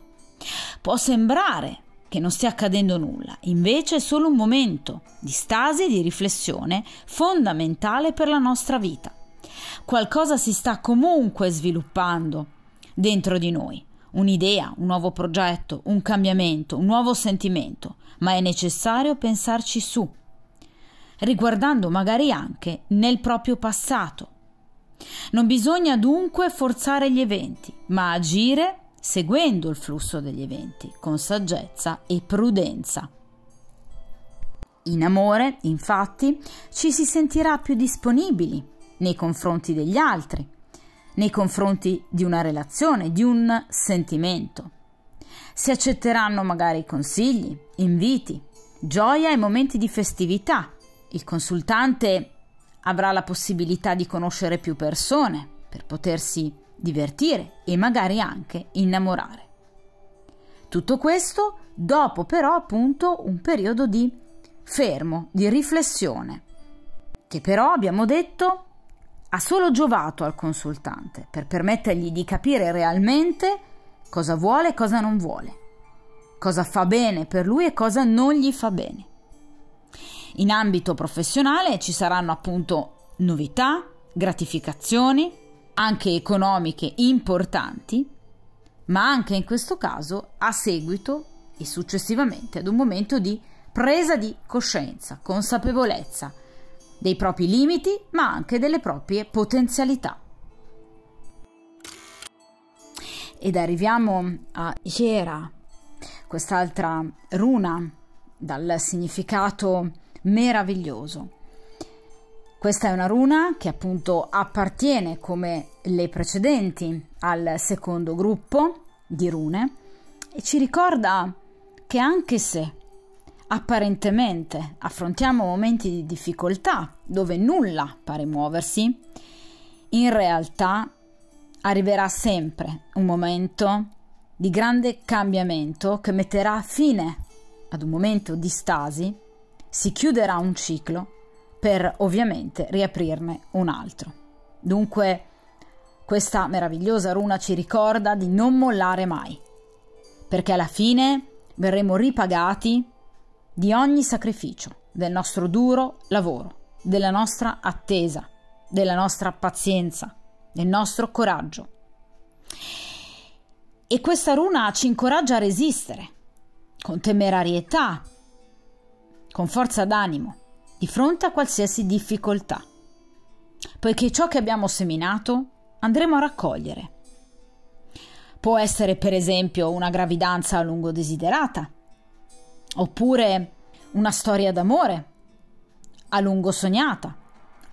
Può sembrare che non stia accadendo nulla, invece è solo un momento di stasi e di riflessione fondamentale per la nostra vita. Qualcosa si sta comunque sviluppando dentro di noi, un'idea, un nuovo progetto, un cambiamento, un nuovo sentimento, ma è necessario pensarci su riguardando magari anche nel proprio passato. Non bisogna dunque forzare gli eventi, ma agire seguendo il flusso degli eventi, con saggezza e prudenza. In amore, infatti, ci si sentirà più disponibili nei confronti degli altri, nei confronti di una relazione, di un sentimento. Si accetteranno magari consigli, inviti, gioia e momenti di festività il consultante avrà la possibilità di conoscere più persone per potersi divertire e magari anche innamorare. Tutto questo dopo però appunto un periodo di fermo, di riflessione, che però abbiamo detto ha solo giovato al consultante per permettergli di capire realmente cosa vuole e cosa non vuole, cosa fa bene per lui e cosa non gli fa bene. In ambito professionale ci saranno appunto novità, gratificazioni, anche economiche importanti, ma anche in questo caso a seguito e successivamente ad un momento di presa di coscienza, consapevolezza dei propri limiti, ma anche delle proprie potenzialità. Ed arriviamo a Gera, quest'altra runa dal significato meraviglioso. Questa è una runa che appunto appartiene come le precedenti al secondo gruppo di rune e ci ricorda che anche se apparentemente affrontiamo momenti di difficoltà dove nulla pare muoversi, in realtà arriverà sempre un momento di grande cambiamento che metterà fine ad un momento di stasi si chiuderà un ciclo per ovviamente riaprirne un altro. Dunque, questa meravigliosa runa ci ricorda di non mollare mai, perché alla fine verremo ripagati di ogni sacrificio, del nostro duro lavoro, della nostra attesa, della nostra pazienza, del nostro coraggio. E questa runa ci incoraggia a resistere, con temerarietà, con forza d'animo, di fronte a qualsiasi difficoltà, poiché ciò che abbiamo seminato andremo a raccogliere. Può essere per esempio una gravidanza a lungo desiderata, oppure una storia d'amore a lungo sognata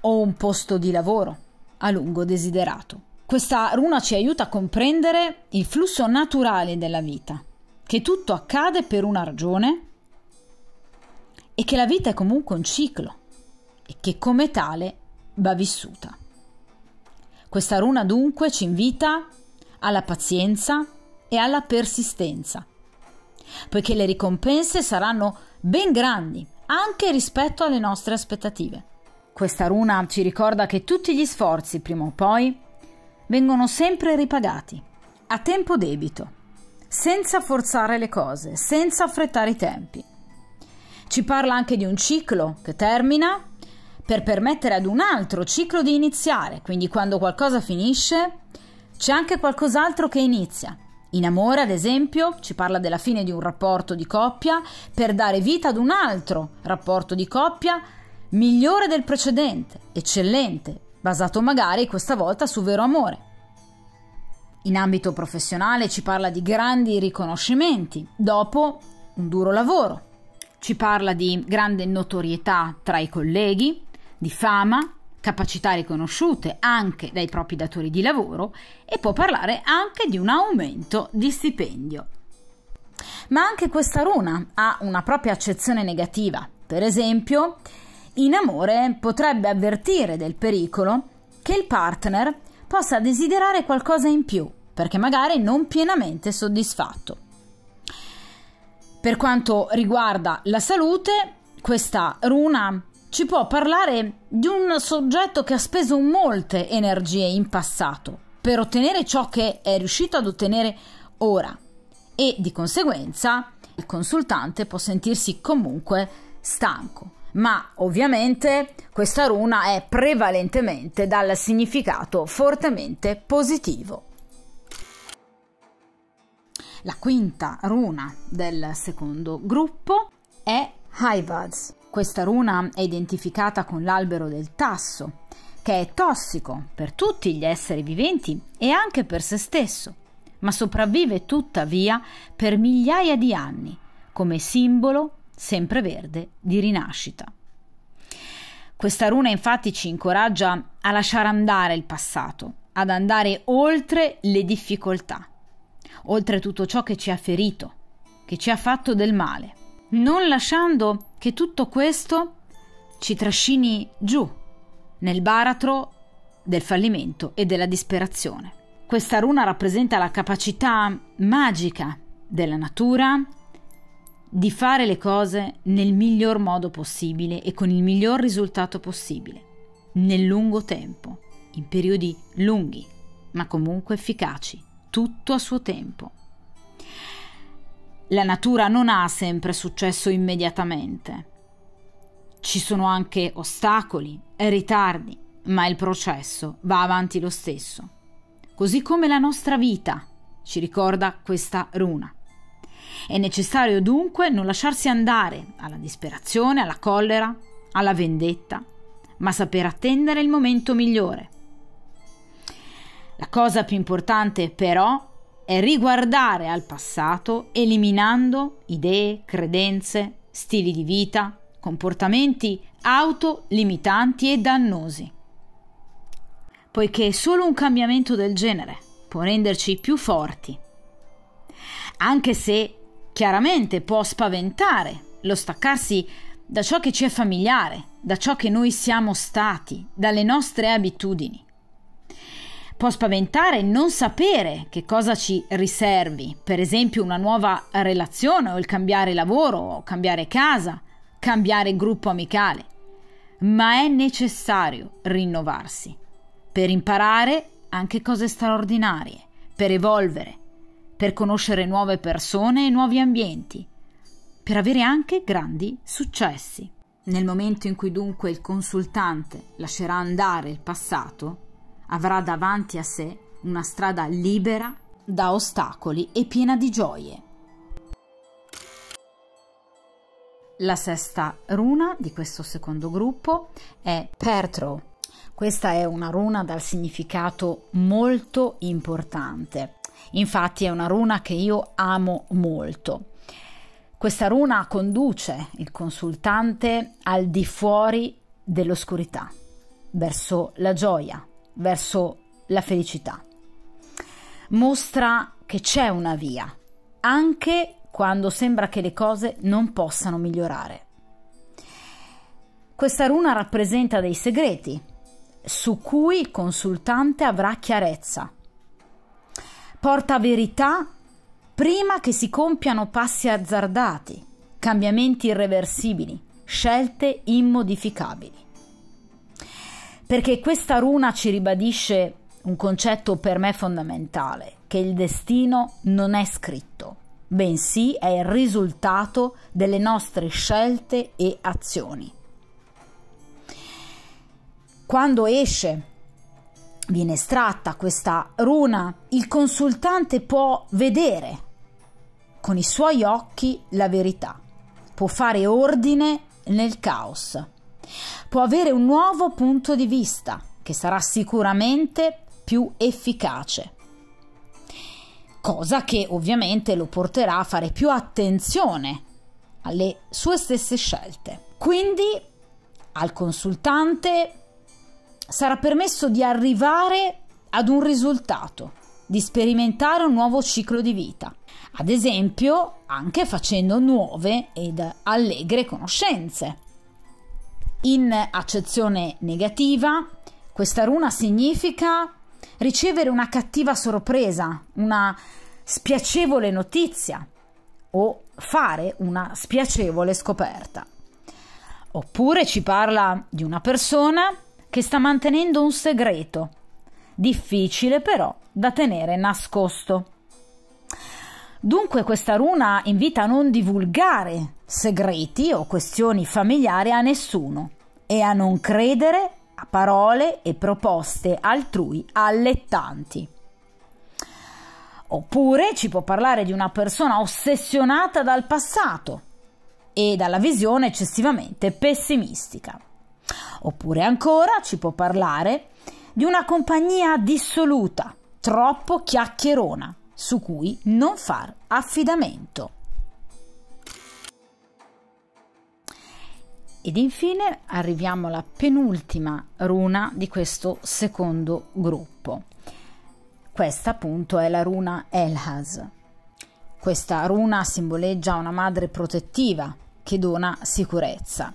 o un posto di lavoro a lungo desiderato. Questa runa ci aiuta a comprendere il flusso naturale della vita, che tutto accade per una ragione e che la vita è comunque un ciclo e che come tale va vissuta. Questa runa dunque ci invita alla pazienza e alla persistenza, poiché le ricompense saranno ben grandi anche rispetto alle nostre aspettative. Questa runa ci ricorda che tutti gli sforzi, prima o poi, vengono sempre ripagati, a tempo debito, senza forzare le cose, senza affrettare i tempi. Ci parla anche di un ciclo che termina per permettere ad un altro ciclo di iniziare, quindi quando qualcosa finisce c'è anche qualcos'altro che inizia. In amore, ad esempio, ci parla della fine di un rapporto di coppia per dare vita ad un altro rapporto di coppia migliore del precedente, eccellente, basato magari questa volta su vero amore. In ambito professionale ci parla di grandi riconoscimenti dopo un duro lavoro. Ci parla di grande notorietà tra i colleghi, di fama, capacità riconosciute anche dai propri datori di lavoro e può parlare anche di un aumento di stipendio. Ma anche questa runa ha una propria accezione negativa. Per esempio, in amore potrebbe avvertire del pericolo che il partner possa desiderare qualcosa in più, perché magari non pienamente soddisfatto. Per quanto riguarda la salute, questa runa ci può parlare di un soggetto che ha speso molte energie in passato per ottenere ciò che è riuscito ad ottenere ora e di conseguenza il consultante può sentirsi comunque stanco. Ma ovviamente questa runa è prevalentemente dal significato fortemente positivo. La quinta runa del secondo gruppo è Haivads. Questa runa è identificata con l'albero del tasso, che è tossico per tutti gli esseri viventi e anche per se stesso, ma sopravvive tuttavia per migliaia di anni come simbolo sempreverde di rinascita. Questa runa infatti ci incoraggia a lasciare andare il passato, ad andare oltre le difficoltà, oltre tutto ciò che ci ha ferito, che ci ha fatto del male non lasciando che tutto questo ci trascini giù nel baratro del fallimento e della disperazione. Questa runa rappresenta la capacità magica della natura di fare le cose nel miglior modo possibile e con il miglior risultato possibile, nel lungo tempo, in periodi lunghi, ma comunque efficaci, tutto a suo tempo. La natura non ha sempre successo immediatamente. Ci sono anche ostacoli e ritardi, ma il processo va avanti lo stesso. Così come la nostra vita, ci ricorda questa runa. È necessario dunque non lasciarsi andare alla disperazione, alla collera, alla vendetta, ma saper attendere il momento migliore. La cosa più importante però è riguardare al passato eliminando idee, credenze, stili di vita, comportamenti autolimitanti e dannosi. Poiché solo un cambiamento del genere può renderci più forti, anche se chiaramente può spaventare lo staccarsi da ciò che ci è familiare, da ciò che noi siamo stati, dalle nostre abitudini. Può spaventare non sapere che cosa ci riservi, per esempio una nuova relazione o il cambiare lavoro o cambiare casa, cambiare gruppo amicale. Ma è necessario rinnovarsi per imparare anche cose straordinarie, per evolvere, per conoscere nuove persone e nuovi ambienti, per avere anche grandi successi. Nel momento in cui dunque il consultante lascerà andare il passato, avrà davanti a sé una strada libera da ostacoli e piena di gioie. La sesta runa di questo secondo gruppo è Pertro. Questa è una runa dal significato molto importante. Infatti è una runa che io amo molto. Questa runa conduce il consultante al di fuori dell'oscurità, verso la gioia, verso la felicità. Mostra che c'è una via, anche quando sembra che le cose non possano migliorare. Questa runa rappresenta dei segreti su cui il consultante avrà chiarezza. Porta verità prima che si compiano passi azzardati, cambiamenti irreversibili, scelte immodificabili. Perché questa runa ci ribadisce un concetto per me fondamentale, che il destino non è scritto, bensì è il risultato delle nostre scelte e azioni. Quando esce, viene estratta questa runa, il consultante può vedere con i suoi occhi la verità, può fare ordine nel caos, può avere un nuovo punto di vista che sarà sicuramente più efficace, cosa che ovviamente lo porterà a fare più attenzione alle sue stesse scelte. Quindi al consultante sarà permesso di arrivare ad un risultato, di sperimentare un nuovo ciclo di vita, ad esempio anche facendo nuove ed allegre conoscenze. In accezione negativa, questa runa significa ricevere una cattiva sorpresa, una spiacevole notizia o fare una spiacevole scoperta. Oppure ci parla di una persona che sta mantenendo un segreto, difficile però da tenere nascosto. Dunque questa runa invita a non divulgare segreti o questioni familiari a nessuno e a non credere a parole e proposte altrui allettanti. Oppure ci può parlare di una persona ossessionata dal passato e dalla visione eccessivamente pessimistica. Oppure ancora ci può parlare di una compagnia dissoluta, troppo chiacchierona, su cui non far affidamento. Ed infine arriviamo alla penultima runa di questo secondo gruppo. Questa appunto è la runa Elhaz. Questa runa simboleggia una madre protettiva che dona sicurezza.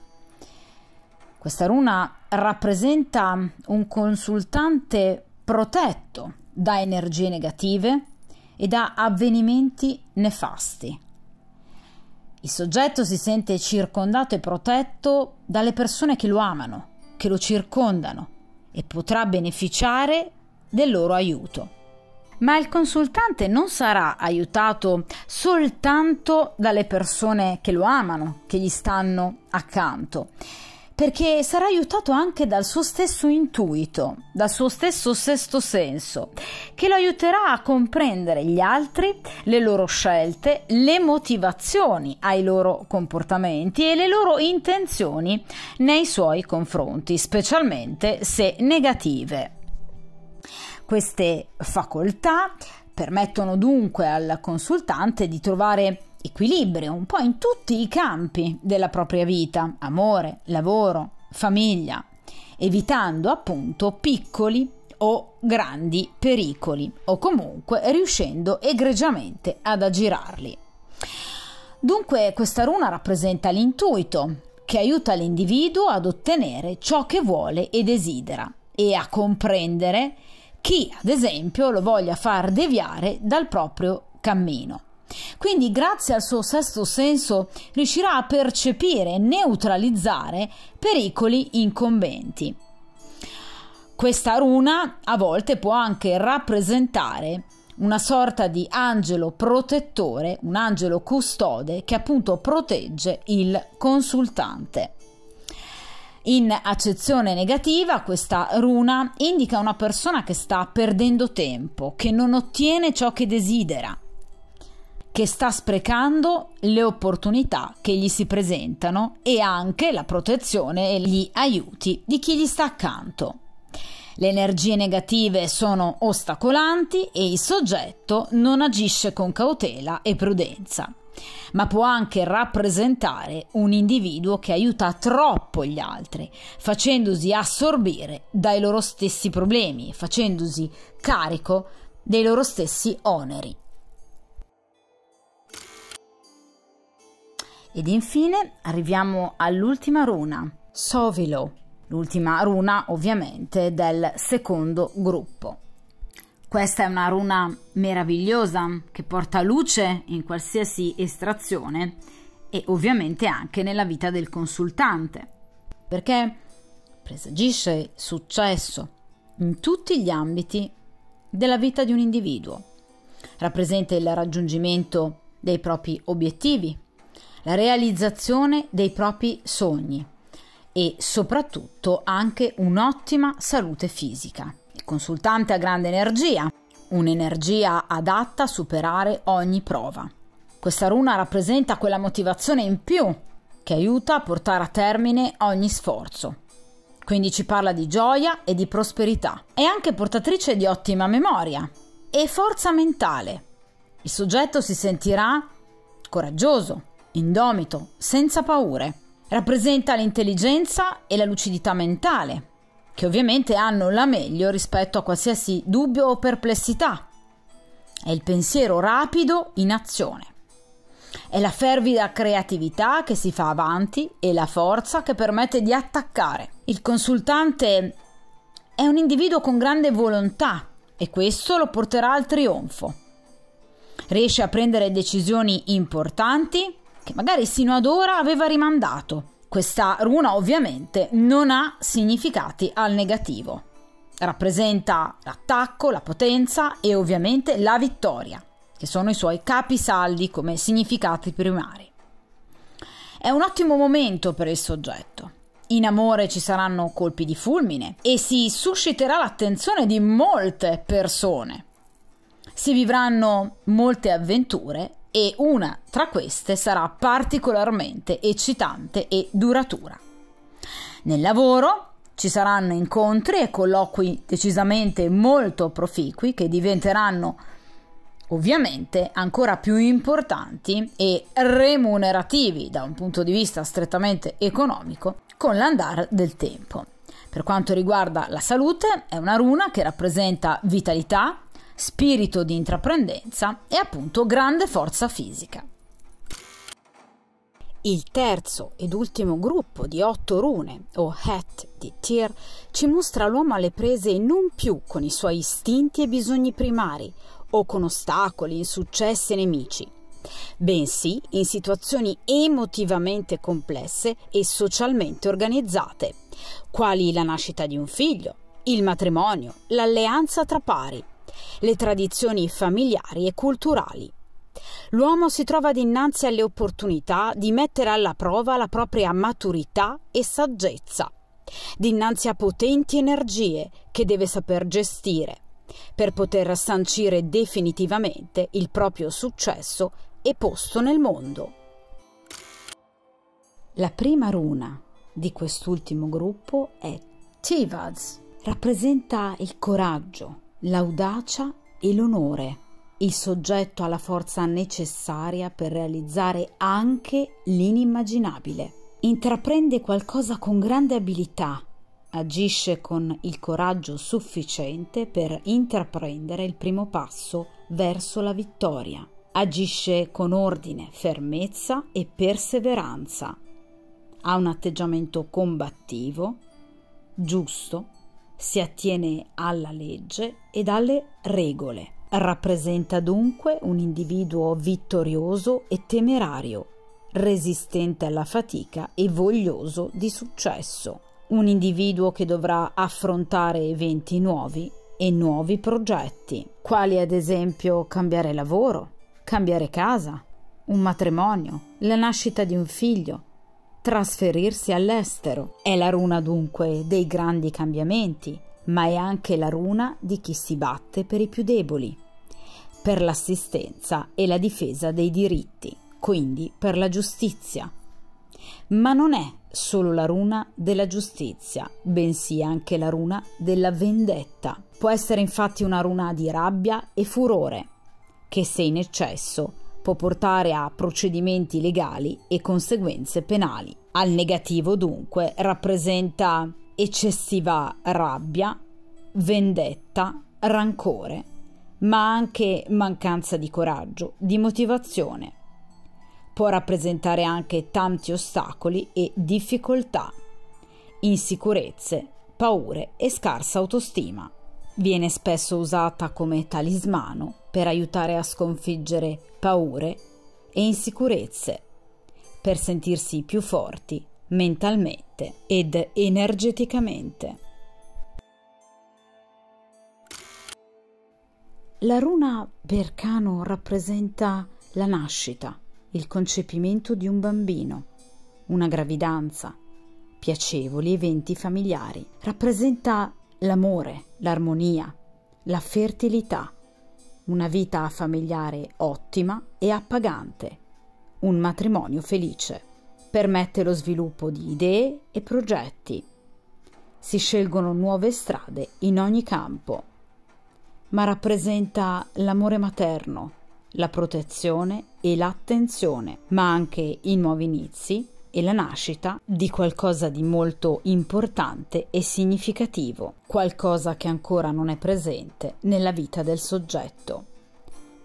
Questa runa rappresenta un consultante protetto da energie negative e da avvenimenti nefasti. Il soggetto si sente circondato e protetto dalle persone che lo amano, che lo circondano e potrà beneficiare del loro aiuto. Ma il consultante non sarà aiutato soltanto dalle persone che lo amano, che gli stanno accanto perché sarà aiutato anche dal suo stesso intuito, dal suo stesso sesto senso, che lo aiuterà a comprendere gli altri, le loro scelte, le motivazioni ai loro comportamenti e le loro intenzioni nei suoi confronti, specialmente se negative. Queste facoltà permettono dunque al consultante di trovare equilibrio un po' in tutti i campi della propria vita, amore, lavoro, famiglia, evitando appunto piccoli o grandi pericoli o comunque riuscendo egregiamente ad aggirarli. Dunque questa runa rappresenta l'intuito che aiuta l'individuo ad ottenere ciò che vuole e desidera e a comprendere chi, ad esempio, lo voglia far deviare dal proprio cammino. Quindi grazie al suo sesto senso riuscirà a percepire e neutralizzare pericoli incombenti. Questa runa a volte può anche rappresentare una sorta di angelo protettore, un angelo custode che appunto protegge il consultante. In accezione negativa, questa runa indica una persona che sta perdendo tempo, che non ottiene ciò che desidera, che sta sprecando le opportunità che gli si presentano e anche la protezione e gli aiuti di chi gli sta accanto. Le energie negative sono ostacolanti e il soggetto non agisce con cautela e prudenza. ma può anche rappresentare un individuo che aiuta troppo gli altri, facendosi assorbire dai loro stessi problemi, facendosi carico dei loro stessi oneri. Ed infine arriviamo all'ultima runa, Sovilo, l'ultima runa ovviamente del secondo gruppo. Questa è una runa meravigliosa che porta luce in qualsiasi estrazione e ovviamente anche nella vita del consultante, perché presagisce successo in tutti gli ambiti della vita di un individuo. Rappresenta il raggiungimento dei propri obiettivi, la realizzazione dei propri sogni e soprattutto anche un'ottima salute fisica. Il consultante ha grande energia, un'energia adatta a superare ogni prova. Questa runa rappresenta quella motivazione in più che aiuta a portare a termine ogni sforzo. Quindi ci parla di gioia e di prosperità. È anche portatrice di ottima memoria e forza mentale. Il soggetto si sentirà coraggioso, indomito, senza paure. Rappresenta l'intelligenza e la lucidità mentale, che ovviamente hanno la meglio rispetto a qualsiasi dubbio o perplessità. È il pensiero rapido in azione. È la fervida creatività che si fa avanti e la forza che permette di attaccare. Il consultante è un individuo con grande volontà e questo lo porterà al trionfo. Riesce a prendere decisioni importanti che magari sino ad ora aveva rimandato. Questa runa ovviamente non ha significati al negativo. Rappresenta l'attacco, la potenza e ovviamente la vittoria, che sono i suoi capisaldi come significati primari. È un ottimo momento per il soggetto. In amore ci saranno colpi di fulmine e si susciterà l'attenzione di molte persone. Si vivranno molte avventure e una tra queste sarà particolarmente eccitante e duratura. Nel lavoro ci saranno incontri e colloqui decisamente molto proficui che diventeranno ovviamente ancora più importanti e remunerativi da un punto di vista strettamente economico con l'andare del tempo. Per quanto riguarda la salute, è una runa che rappresenta vitalità, spirito di intraprendenza e appunto grande forza fisica. Il terzo ed ultimo gruppo di otto rune, o Het di Tyr, ci mostra l'uomo alle prese non più con i suoi istinti e bisogni primari, o con ostacoli, insuccessi e nemici, bensì in situazioni emotivamente complesse e socialmente organizzate, quali la nascita di un figlio, il matrimonio, l'alleanza tra pari, le tradizioni familiari e culturali. L'uomo si trova dinanzi alle opportunità di mettere alla prova la propria maturità e saggezza, dinanzi a potenti energie che deve saper gestire per poter sancire definitivamente il proprio successo e posto nel mondo. La prima runa di quest'ultimo gruppo è Tivaz, rappresenta il coraggio, l'audacia e l'onore. Il soggetto ha la forza necessaria per realizzare anche l'inimmaginabile. Intraprende qualcosa con grande abilità, agisce con il coraggio sufficiente per intraprendere il primo passo verso la vittoria. Agisce con ordine, fermezza e perseveranza. Ha un atteggiamento combattivo, giusto, si attiene alla legge ed alle regole. Rappresenta dunque un individuo vittorioso e temerario, resistente alla fatica e voglioso di successo. Un individuo che dovrà affrontare eventi nuovi e nuovi progetti, quali ad esempio cambiare lavoro, cambiare casa, un matrimonio, la nascita di un figlio, trasferirsi all'estero. È la runa dunque dei grandi cambiamenti, ma è anche la runa di chi si batte per i più deboli, per l'assistenza e la difesa dei diritti, quindi per la giustizia. Ma non è solo la runa della giustizia, bensì anche la runa della vendetta. Può essere infatti una runa di rabbia e furore, che se in eccesso può portare a procedimenti legali e conseguenze penali. Al negativo dunque rappresenta eccessiva rabbia, vendetta, rancore, ma anche mancanza di coraggio, di motivazione. Può rappresentare anche tanti ostacoli e difficoltà, insicurezze, paure e scarsa autostima. Viene spesso usata come talismano per aiutare a sconfiggere paure e insicurezze, per sentirsi più forti mentalmente ed energeticamente. La runa Bercano rappresenta la nascita, il concepimento di un bambino, una gravidanza, piacevoli eventi familiari. Rappresenta l'amore, l'armonia, la fertilità, una vita familiare ottima e appagante, un matrimonio felice. Permette lo sviluppo di idee e progetti. Si scelgono nuove strade in ogni campo ma rappresenta l'amore materno, la protezione e l'attenzione, ma anche i nuovi inizi e la nascita di qualcosa di molto importante e significativo, qualcosa che ancora non è presente nella vita del soggetto.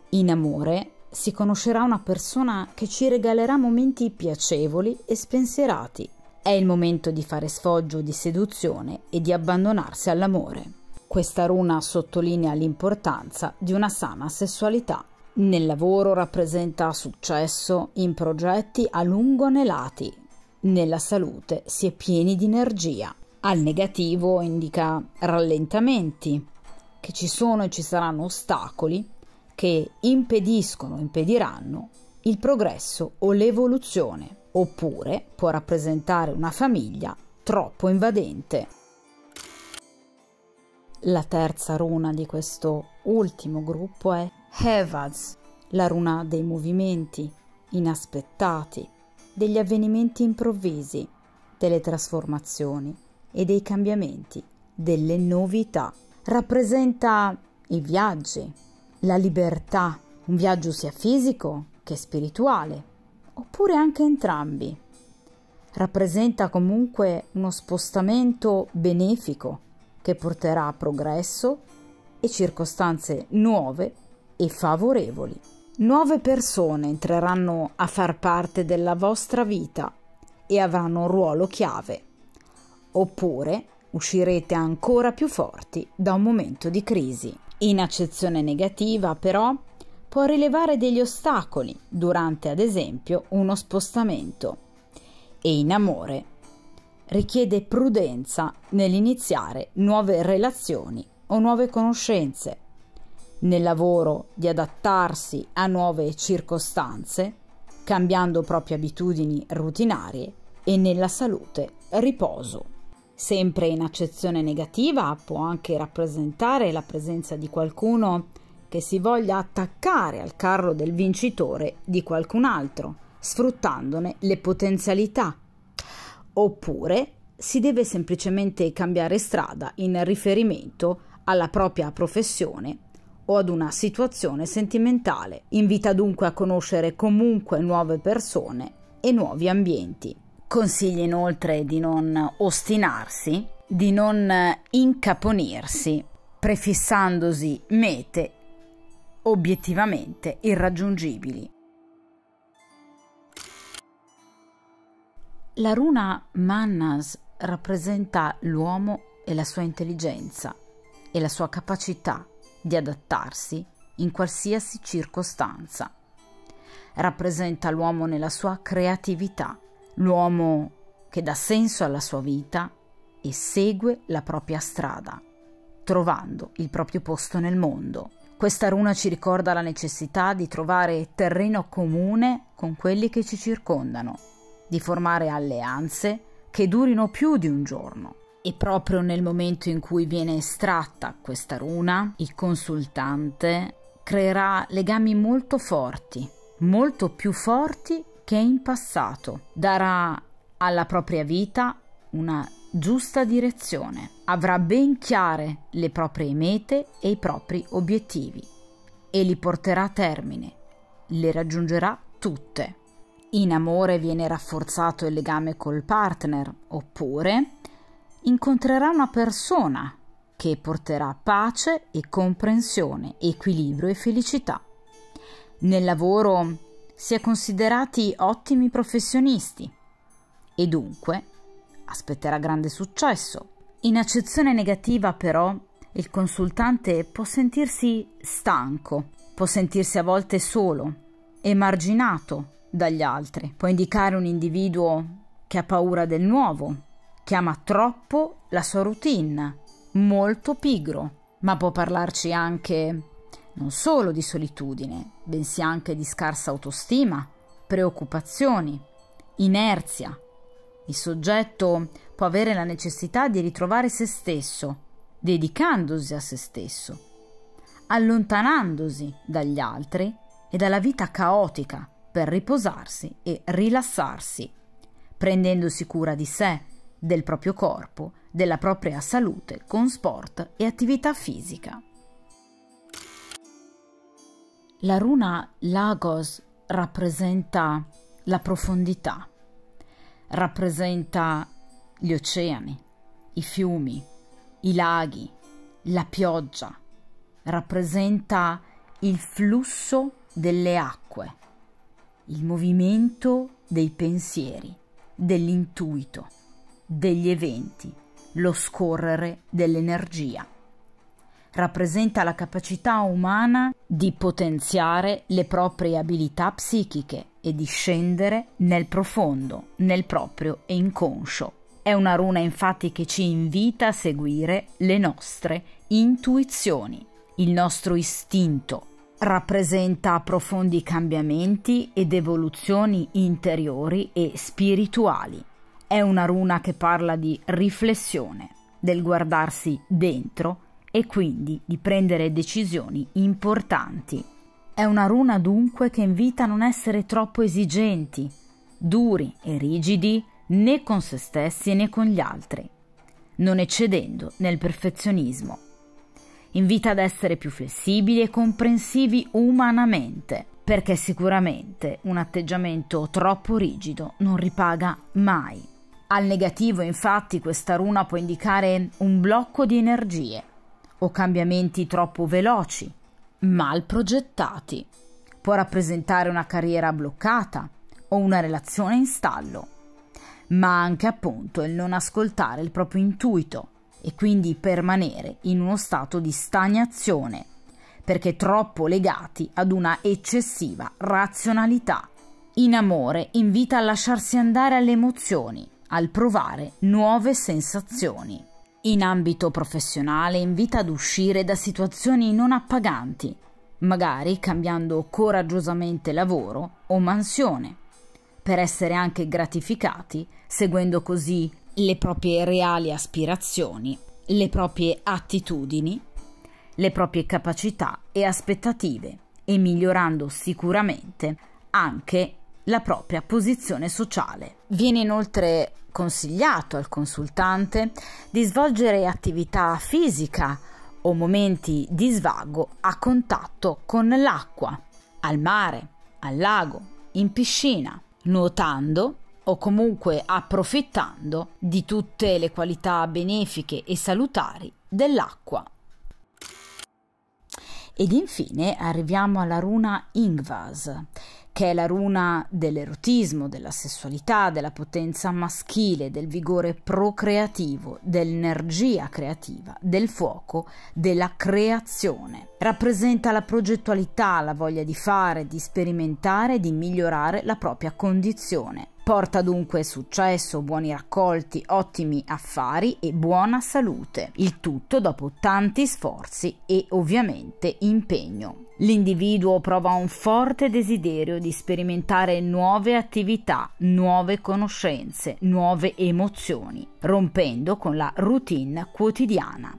In amore si conoscerà una persona che ci regalerà momenti piacevoli e spensierati. È il momento di fare sfoggio di seduzione e di abbandonarsi all'amore. Questa runa sottolinea l'importanza di una sana sessualità. Nel lavoro rappresenta successo in progetti a lungo anelati. Nella salute si è pieni di energia. Al negativo indica rallentamenti, che ci sono e ci saranno ostacoli che impediscono, impediranno il progresso o l'evoluzione, oppure può rappresentare una famiglia troppo invadente. La terza runa di questo ultimo gruppo è Hevaz, la runa dei movimenti inaspettati, degli avvenimenti improvvisi, delle trasformazioni e dei cambiamenti, delle novità. Rappresenta i viaggi, la libertà, un viaggio sia fisico che spirituale, oppure anche entrambi. Rappresenta comunque uno spostamento benefico che porterà a progresso e circostanze nuove e favorevoli. Nuove persone entreranno a far parte della vostra vita e avranno un ruolo chiave. Oppure uscirete ancora più forti da un momento di crisi. In accezione negativa, però, può rilevare degli ostacoli durante, ad esempio, uno spostamento. E in amore richiede prudenza nell'iniziare nuove relazioni o nuove conoscenze, nel lavoro di adattarsi a nuove circostanze, cambiando proprie abitudini rutinarie e nella salute riposo. Sempre in accezione negativa può anche rappresentare la presenza di qualcuno che si voglia attaccare al carro del vincitore di qualcun altro, sfruttandone le potenzialità oppure si deve semplicemente cambiare strada in riferimento alla propria professione o ad una situazione sentimentale. Invita dunque a conoscere comunque nuove persone e nuovi ambienti. Consiglia inoltre di non ostinarsi, di non incaponirsi, prefissandosi mete obiettivamente irraggiungibili. La runa Mannas rappresenta l'uomo e la sua intelligenza e la sua capacità di adattarsi in qualsiasi circostanza. Rappresenta l'uomo nella sua creatività, l'uomo che dà senso alla sua vita e segue la propria strada, trovando il proprio posto nel mondo. Questa runa ci ricorda la necessità di trovare terreno comune con quelli che ci circondano di formare alleanze che durino più di un giorno. E proprio nel momento in cui viene estratta questa runa, il consultante creerà legami molto forti, molto più forti che in passato. Darà alla propria vita una giusta direzione, avrà ben chiare le proprie mete e i propri obiettivi e li porterà a termine le raggiungerà tutte. In amore viene rafforzato il legame col partner, oppure incontrerà una persona che porterà pace e comprensione, equilibrio e felicità. Nel lavoro si è considerati ottimi professionisti e dunque aspetterà grande successo. In accezione negativa però il consultante può sentirsi stanco, può sentirsi a volte solo, emarginato dagli altri, può indicare un individuo che ha paura del nuovo, che ama troppo la sua routine, molto pigro, ma può parlarci anche non solo di solitudine, bensì anche di scarsa autostima, preoccupazioni, inerzia. Il soggetto può avere la necessità di ritrovare se stesso, dedicandosi a se stesso, allontanandosi dagli altri e dalla vita caotica per riposarsi e rilassarsi, prendendosi cura di sé, del proprio corpo, della propria salute con sport e attività fisica. La runa Lagos rappresenta la profondità, rappresenta gli oceani, i fiumi, i laghi, la pioggia, rappresenta il flusso delle acque, il movimento dei pensieri, dell'intuito, degli eventi, lo scorrere dell'energia. Rappresenta la capacità umana di potenziare le proprie abilità psichiche e di scendere nel profondo, nel proprio inconscio. È una runa infatti che ci invita a seguire le nostre intuizioni, il nostro istinto. Rappresenta profondi cambiamenti ed evoluzioni interiori e spirituali. È una runa che parla di riflessione, del guardarsi dentro e quindi di prendere decisioni importanti. È una runa dunque che invita a non essere troppo esigenti, duri e rigidi né con se stessi né con gli altri, non eccedendo nel perfezionismo. Invita ad essere più flessibili e comprensivi umanamente, perché sicuramente un atteggiamento troppo rigido non ripaga mai. Al negativo, infatti, questa runa può indicare un blocco di energie o cambiamenti troppo veloci, mal progettati. Può rappresentare una carriera bloccata o una relazione in stallo, ma anche appunto il non ascoltare il proprio intuito e quindi permanere in uno stato di stagnazione, perché troppo legati ad una eccessiva razionalità. In amore invita a lasciarsi andare alle emozioni al provare nuove sensazioni. In ambito professionale invita ad uscire da situazioni non appaganti, magari cambiando coraggiosamente lavoro o mansione, per essere anche gratificati, seguendo così le proprie reali aspirazioni, le proprie attitudini, le proprie capacità e aspettative e migliorando sicuramente anche la propria posizione sociale. Viene inoltre consigliato al consultante di svolgere attività fisica o momenti di svago a contatto con l'acqua, al mare, al lago, in piscina, nuotando o comunque approfittando di tutte le qualità benefiche e salutari dell'acqua. Ed infine arriviamo alla runa Ingvas, che è la runa dell'erotismo, della sessualità, della potenza maschile, del vigore procreativo, dell'energia creativa, del fuoco, della creazione. Rappresenta la progettualità, la voglia di fare, di sperimentare, di migliorare la propria condizione. Porta dunque successo, buoni raccolti, ottimi affari e buona salute, il tutto dopo tanti sforzi e ovviamente impegno. L'individuo prova un forte desiderio di sperimentare nuove attività, nuove conoscenze, nuove emozioni, rompendo con la routine quotidiana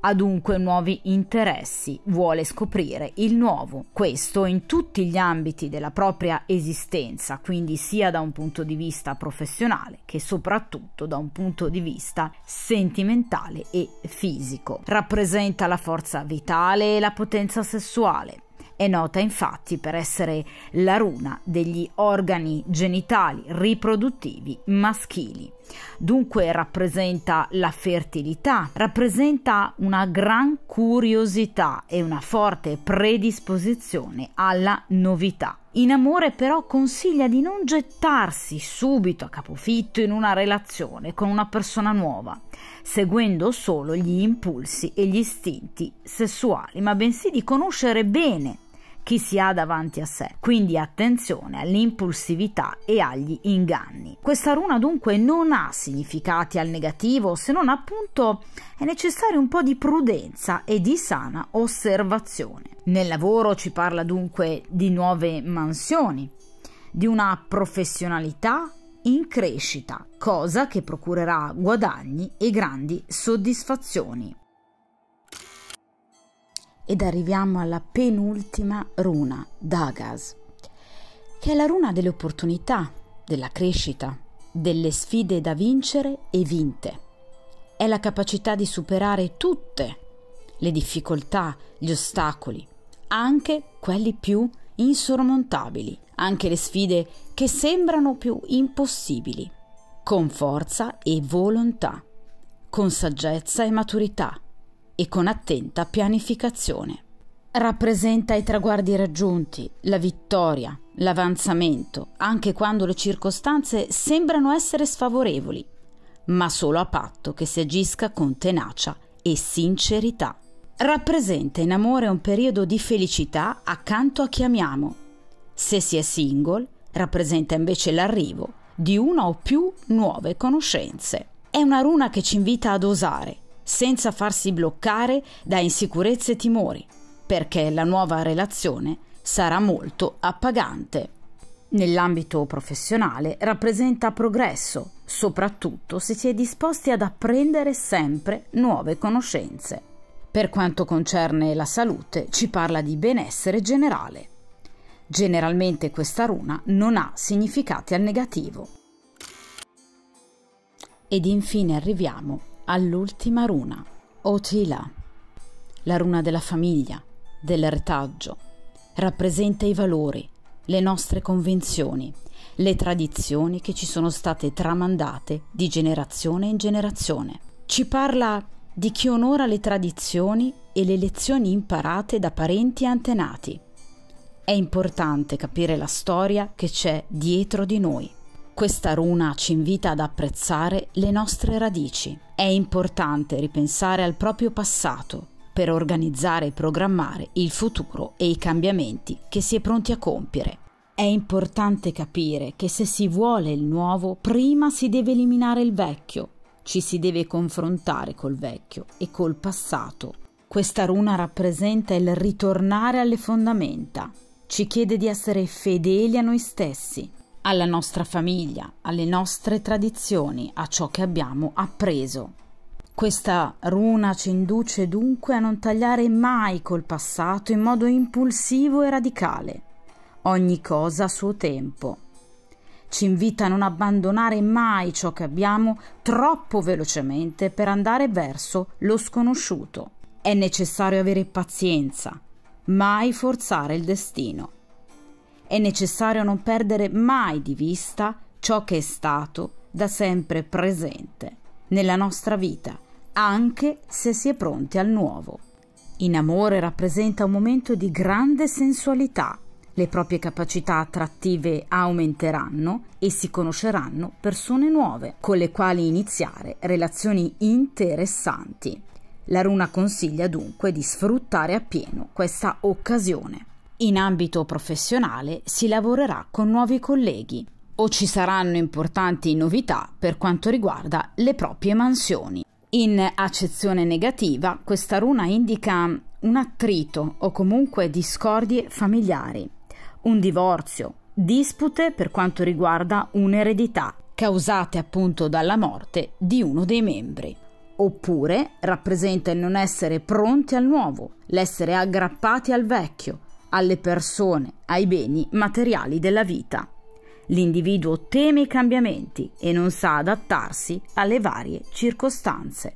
ha dunque nuovi interessi, vuole scoprire il nuovo, questo in tutti gli ambiti della propria esistenza, quindi sia da un punto di vista professionale che soprattutto da un punto di vista sentimentale e fisico. Rappresenta la forza vitale e la potenza sessuale È nota infatti per essere la runa degli organi genitali riproduttivi maschili. Dunque rappresenta la fertilità, rappresenta una gran curiosità e una forte predisposizione alla novità. In amore però consiglia di non gettarsi subito a capofitto in una relazione con una persona nuova, seguendo solo gli impulsi e gli istinti sessuali, ma bensì di conoscere bene chi si ha davanti a sé. Quindi attenzione all'impulsività e agli inganni. Questa runa dunque non ha significati al negativo, se non appunto è necessario un po' di prudenza e di sana osservazione. Nel lavoro ci parla dunque di nuove mansioni, di una professionalità in crescita, cosa che procurerà guadagni e grandi soddisfazioni ed arriviamo alla penultima runa, Dagas, che è la runa delle opportunità, della crescita, delle sfide da vincere e vinte. È la capacità di superare tutte le difficoltà, gli ostacoli, anche quelli più insormontabili, anche le sfide che sembrano più impossibili, con forza e volontà, con saggezza e maturità e con attenta pianificazione. Rappresenta i traguardi raggiunti, la vittoria, l'avanzamento, anche quando le circostanze sembrano essere sfavorevoli, ma solo a patto che si agisca con tenacia e sincerità. Rappresenta in amore un periodo di felicità accanto a chi amiamo. Se si è single, rappresenta invece l'arrivo di una o più nuove conoscenze. È una runa che ci invita ad osare, senza farsi bloccare da insicurezze e timori, perché la nuova relazione sarà molto appagante. Nell'ambito professionale rappresenta progresso, soprattutto se si è disposti ad apprendere sempre nuove conoscenze. Per quanto concerne la salute, ci parla di benessere generale. Generalmente questa runa non ha significati al negativo. Ed infine arriviamo all'ultima runa, Otila, la runa della famiglia, del retaggio. Rappresenta i valori, le nostre convinzioni, le tradizioni che ci sono state tramandate di generazione in generazione. Ci parla di chi onora le tradizioni e le lezioni imparate da parenti e antenati. È importante capire la storia che c'è dietro di noi. Questa runa ci invita ad apprezzare le nostre radici. È importante ripensare al proprio passato per organizzare e programmare il futuro e i cambiamenti che si è pronti a compiere. È importante capire che se si vuole il nuovo, prima si deve eliminare il vecchio, ci si deve confrontare col vecchio e col passato. Questa runa rappresenta il ritornare alle fondamenta, ci chiede di essere fedeli a noi stessi, alla nostra famiglia, alle nostre tradizioni, a ciò che abbiamo appreso. Questa runa ci induce dunque a non tagliare mai col passato in modo impulsivo e radicale. Ogni cosa a suo tempo. Ci invita a non abbandonare mai ciò che abbiamo troppo velocemente per andare verso lo sconosciuto. È necessario avere pazienza, mai forzare il destino. È necessario non perdere mai di vista ciò che è stato da sempre presente nella nostra vita, anche se si è pronti al nuovo. In amore rappresenta un momento di grande sensualità. Le proprie capacità attrattive aumenteranno e si conosceranno persone nuove con le quali iniziare relazioni interessanti. La runa consiglia dunque di sfruttare appieno questa occasione. In ambito professionale si lavorerà con nuovi colleghi o ci saranno importanti novità per quanto riguarda le proprie mansioni. In accezione negativa, questa runa indica un attrito o comunque discordie familiari, un divorzio, dispute per quanto riguarda un'eredità causate appunto dalla morte di uno dei membri. Oppure rappresenta il non essere pronti al nuovo, l'essere aggrappati al vecchio, alle persone, ai beni materiali della vita. L'individuo teme i cambiamenti e non sa adattarsi alle varie circostanze.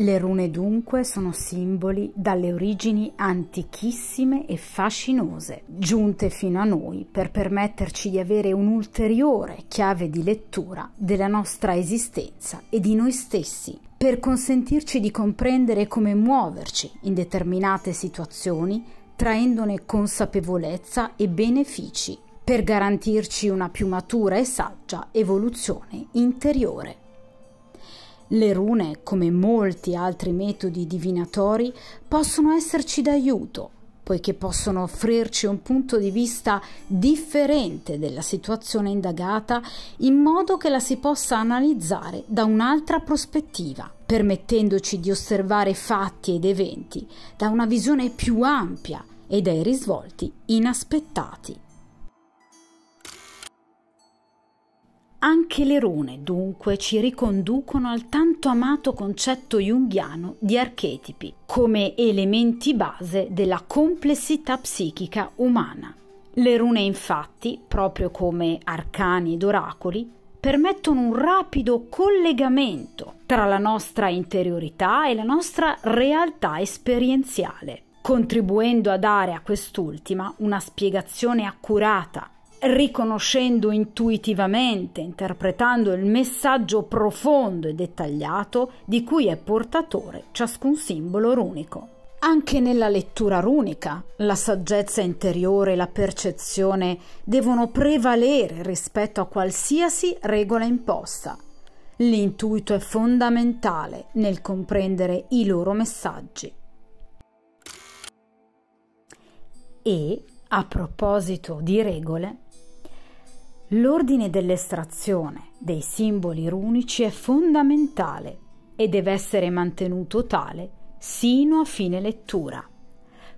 Le rune dunque sono simboli dalle origini antichissime e fascinose, giunte fino a noi per permetterci di avere un'ulteriore chiave di lettura della nostra esistenza e di noi stessi, per consentirci di comprendere come muoverci in determinate situazioni, traendone consapevolezza e benefici, per garantirci una più matura e saggia evoluzione interiore. Le rune, come molti altri metodi divinatori, possono esserci d'aiuto, poiché possono offrirci un punto di vista differente della situazione indagata, in modo che la si possa analizzare da un'altra prospettiva, permettendoci di osservare fatti ed eventi da una visione più ampia e dai risvolti inaspettati. Anche le rune, dunque, ci riconducono al tanto amato concetto junghiano di archetipi, come elementi base della complessità psichica umana. Le rune, infatti, proprio come arcani ed oracoli, permettono un rapido collegamento tra la nostra interiorità e la nostra realtà esperienziale, contribuendo a dare a quest'ultima una spiegazione accurata riconoscendo intuitivamente, interpretando il messaggio profondo e dettagliato di cui è portatore ciascun simbolo runico. Anche nella lettura runica la saggezza interiore e la percezione devono prevalere rispetto a qualsiasi regola imposta. L'intuito è fondamentale nel comprendere i loro messaggi. E, a proposito di regole, L'ordine dell'estrazione dei simboli runici è fondamentale e deve essere mantenuto tale sino a fine lettura,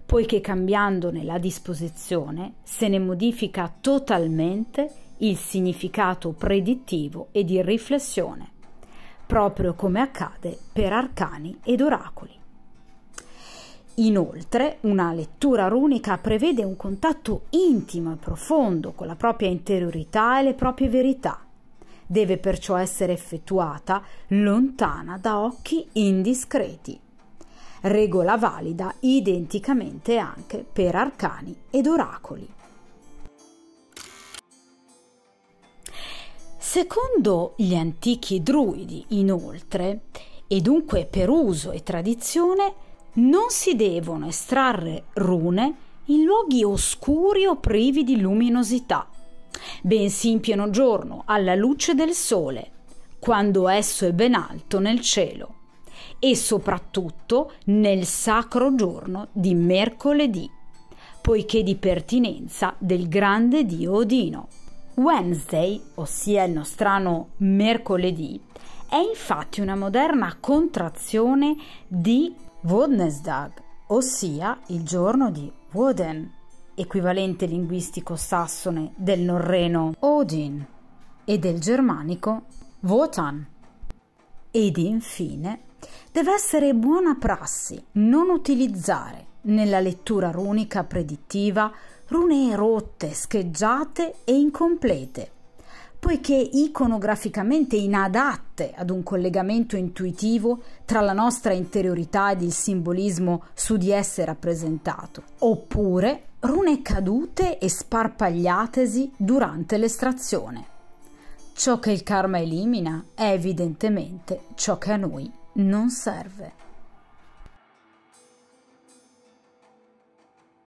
poiché cambiandone la disposizione se ne modifica totalmente il significato predittivo e di riflessione, proprio come accade per arcani ed oracoli. Inoltre, una lettura runica prevede un contatto intimo e profondo con la propria interiorità e le proprie verità. Deve perciò essere effettuata lontana da occhi indiscreti. Regola valida identicamente anche per arcani ed oracoli. Secondo gli antichi druidi, inoltre, e dunque per uso e tradizione, non si devono estrarre rune in luoghi oscuri o privi di luminosità, bensì in pieno giorno, alla luce del sole, quando esso è ben alto nel cielo, e soprattutto nel sacro giorno di mercoledì, poiché di pertinenza del grande dio Odino. Wednesday, ossia il nostrano mercoledì, è infatti una moderna contrazione di Vodnesdag, ossia il giorno di Woden, equivalente linguistico sassone del norreno Odin e del germanico Wotan. Ed infine deve essere buona prassi non utilizzare nella lettura runica predittiva rune rotte, scheggiate e incomplete poiché iconograficamente inadatte ad un collegamento intuitivo tra la nostra interiorità ed il simbolismo su di esse rappresentato, oppure rune cadute e sparpagliatesi durante l'estrazione. Ciò che il karma elimina è evidentemente ciò che a noi non serve.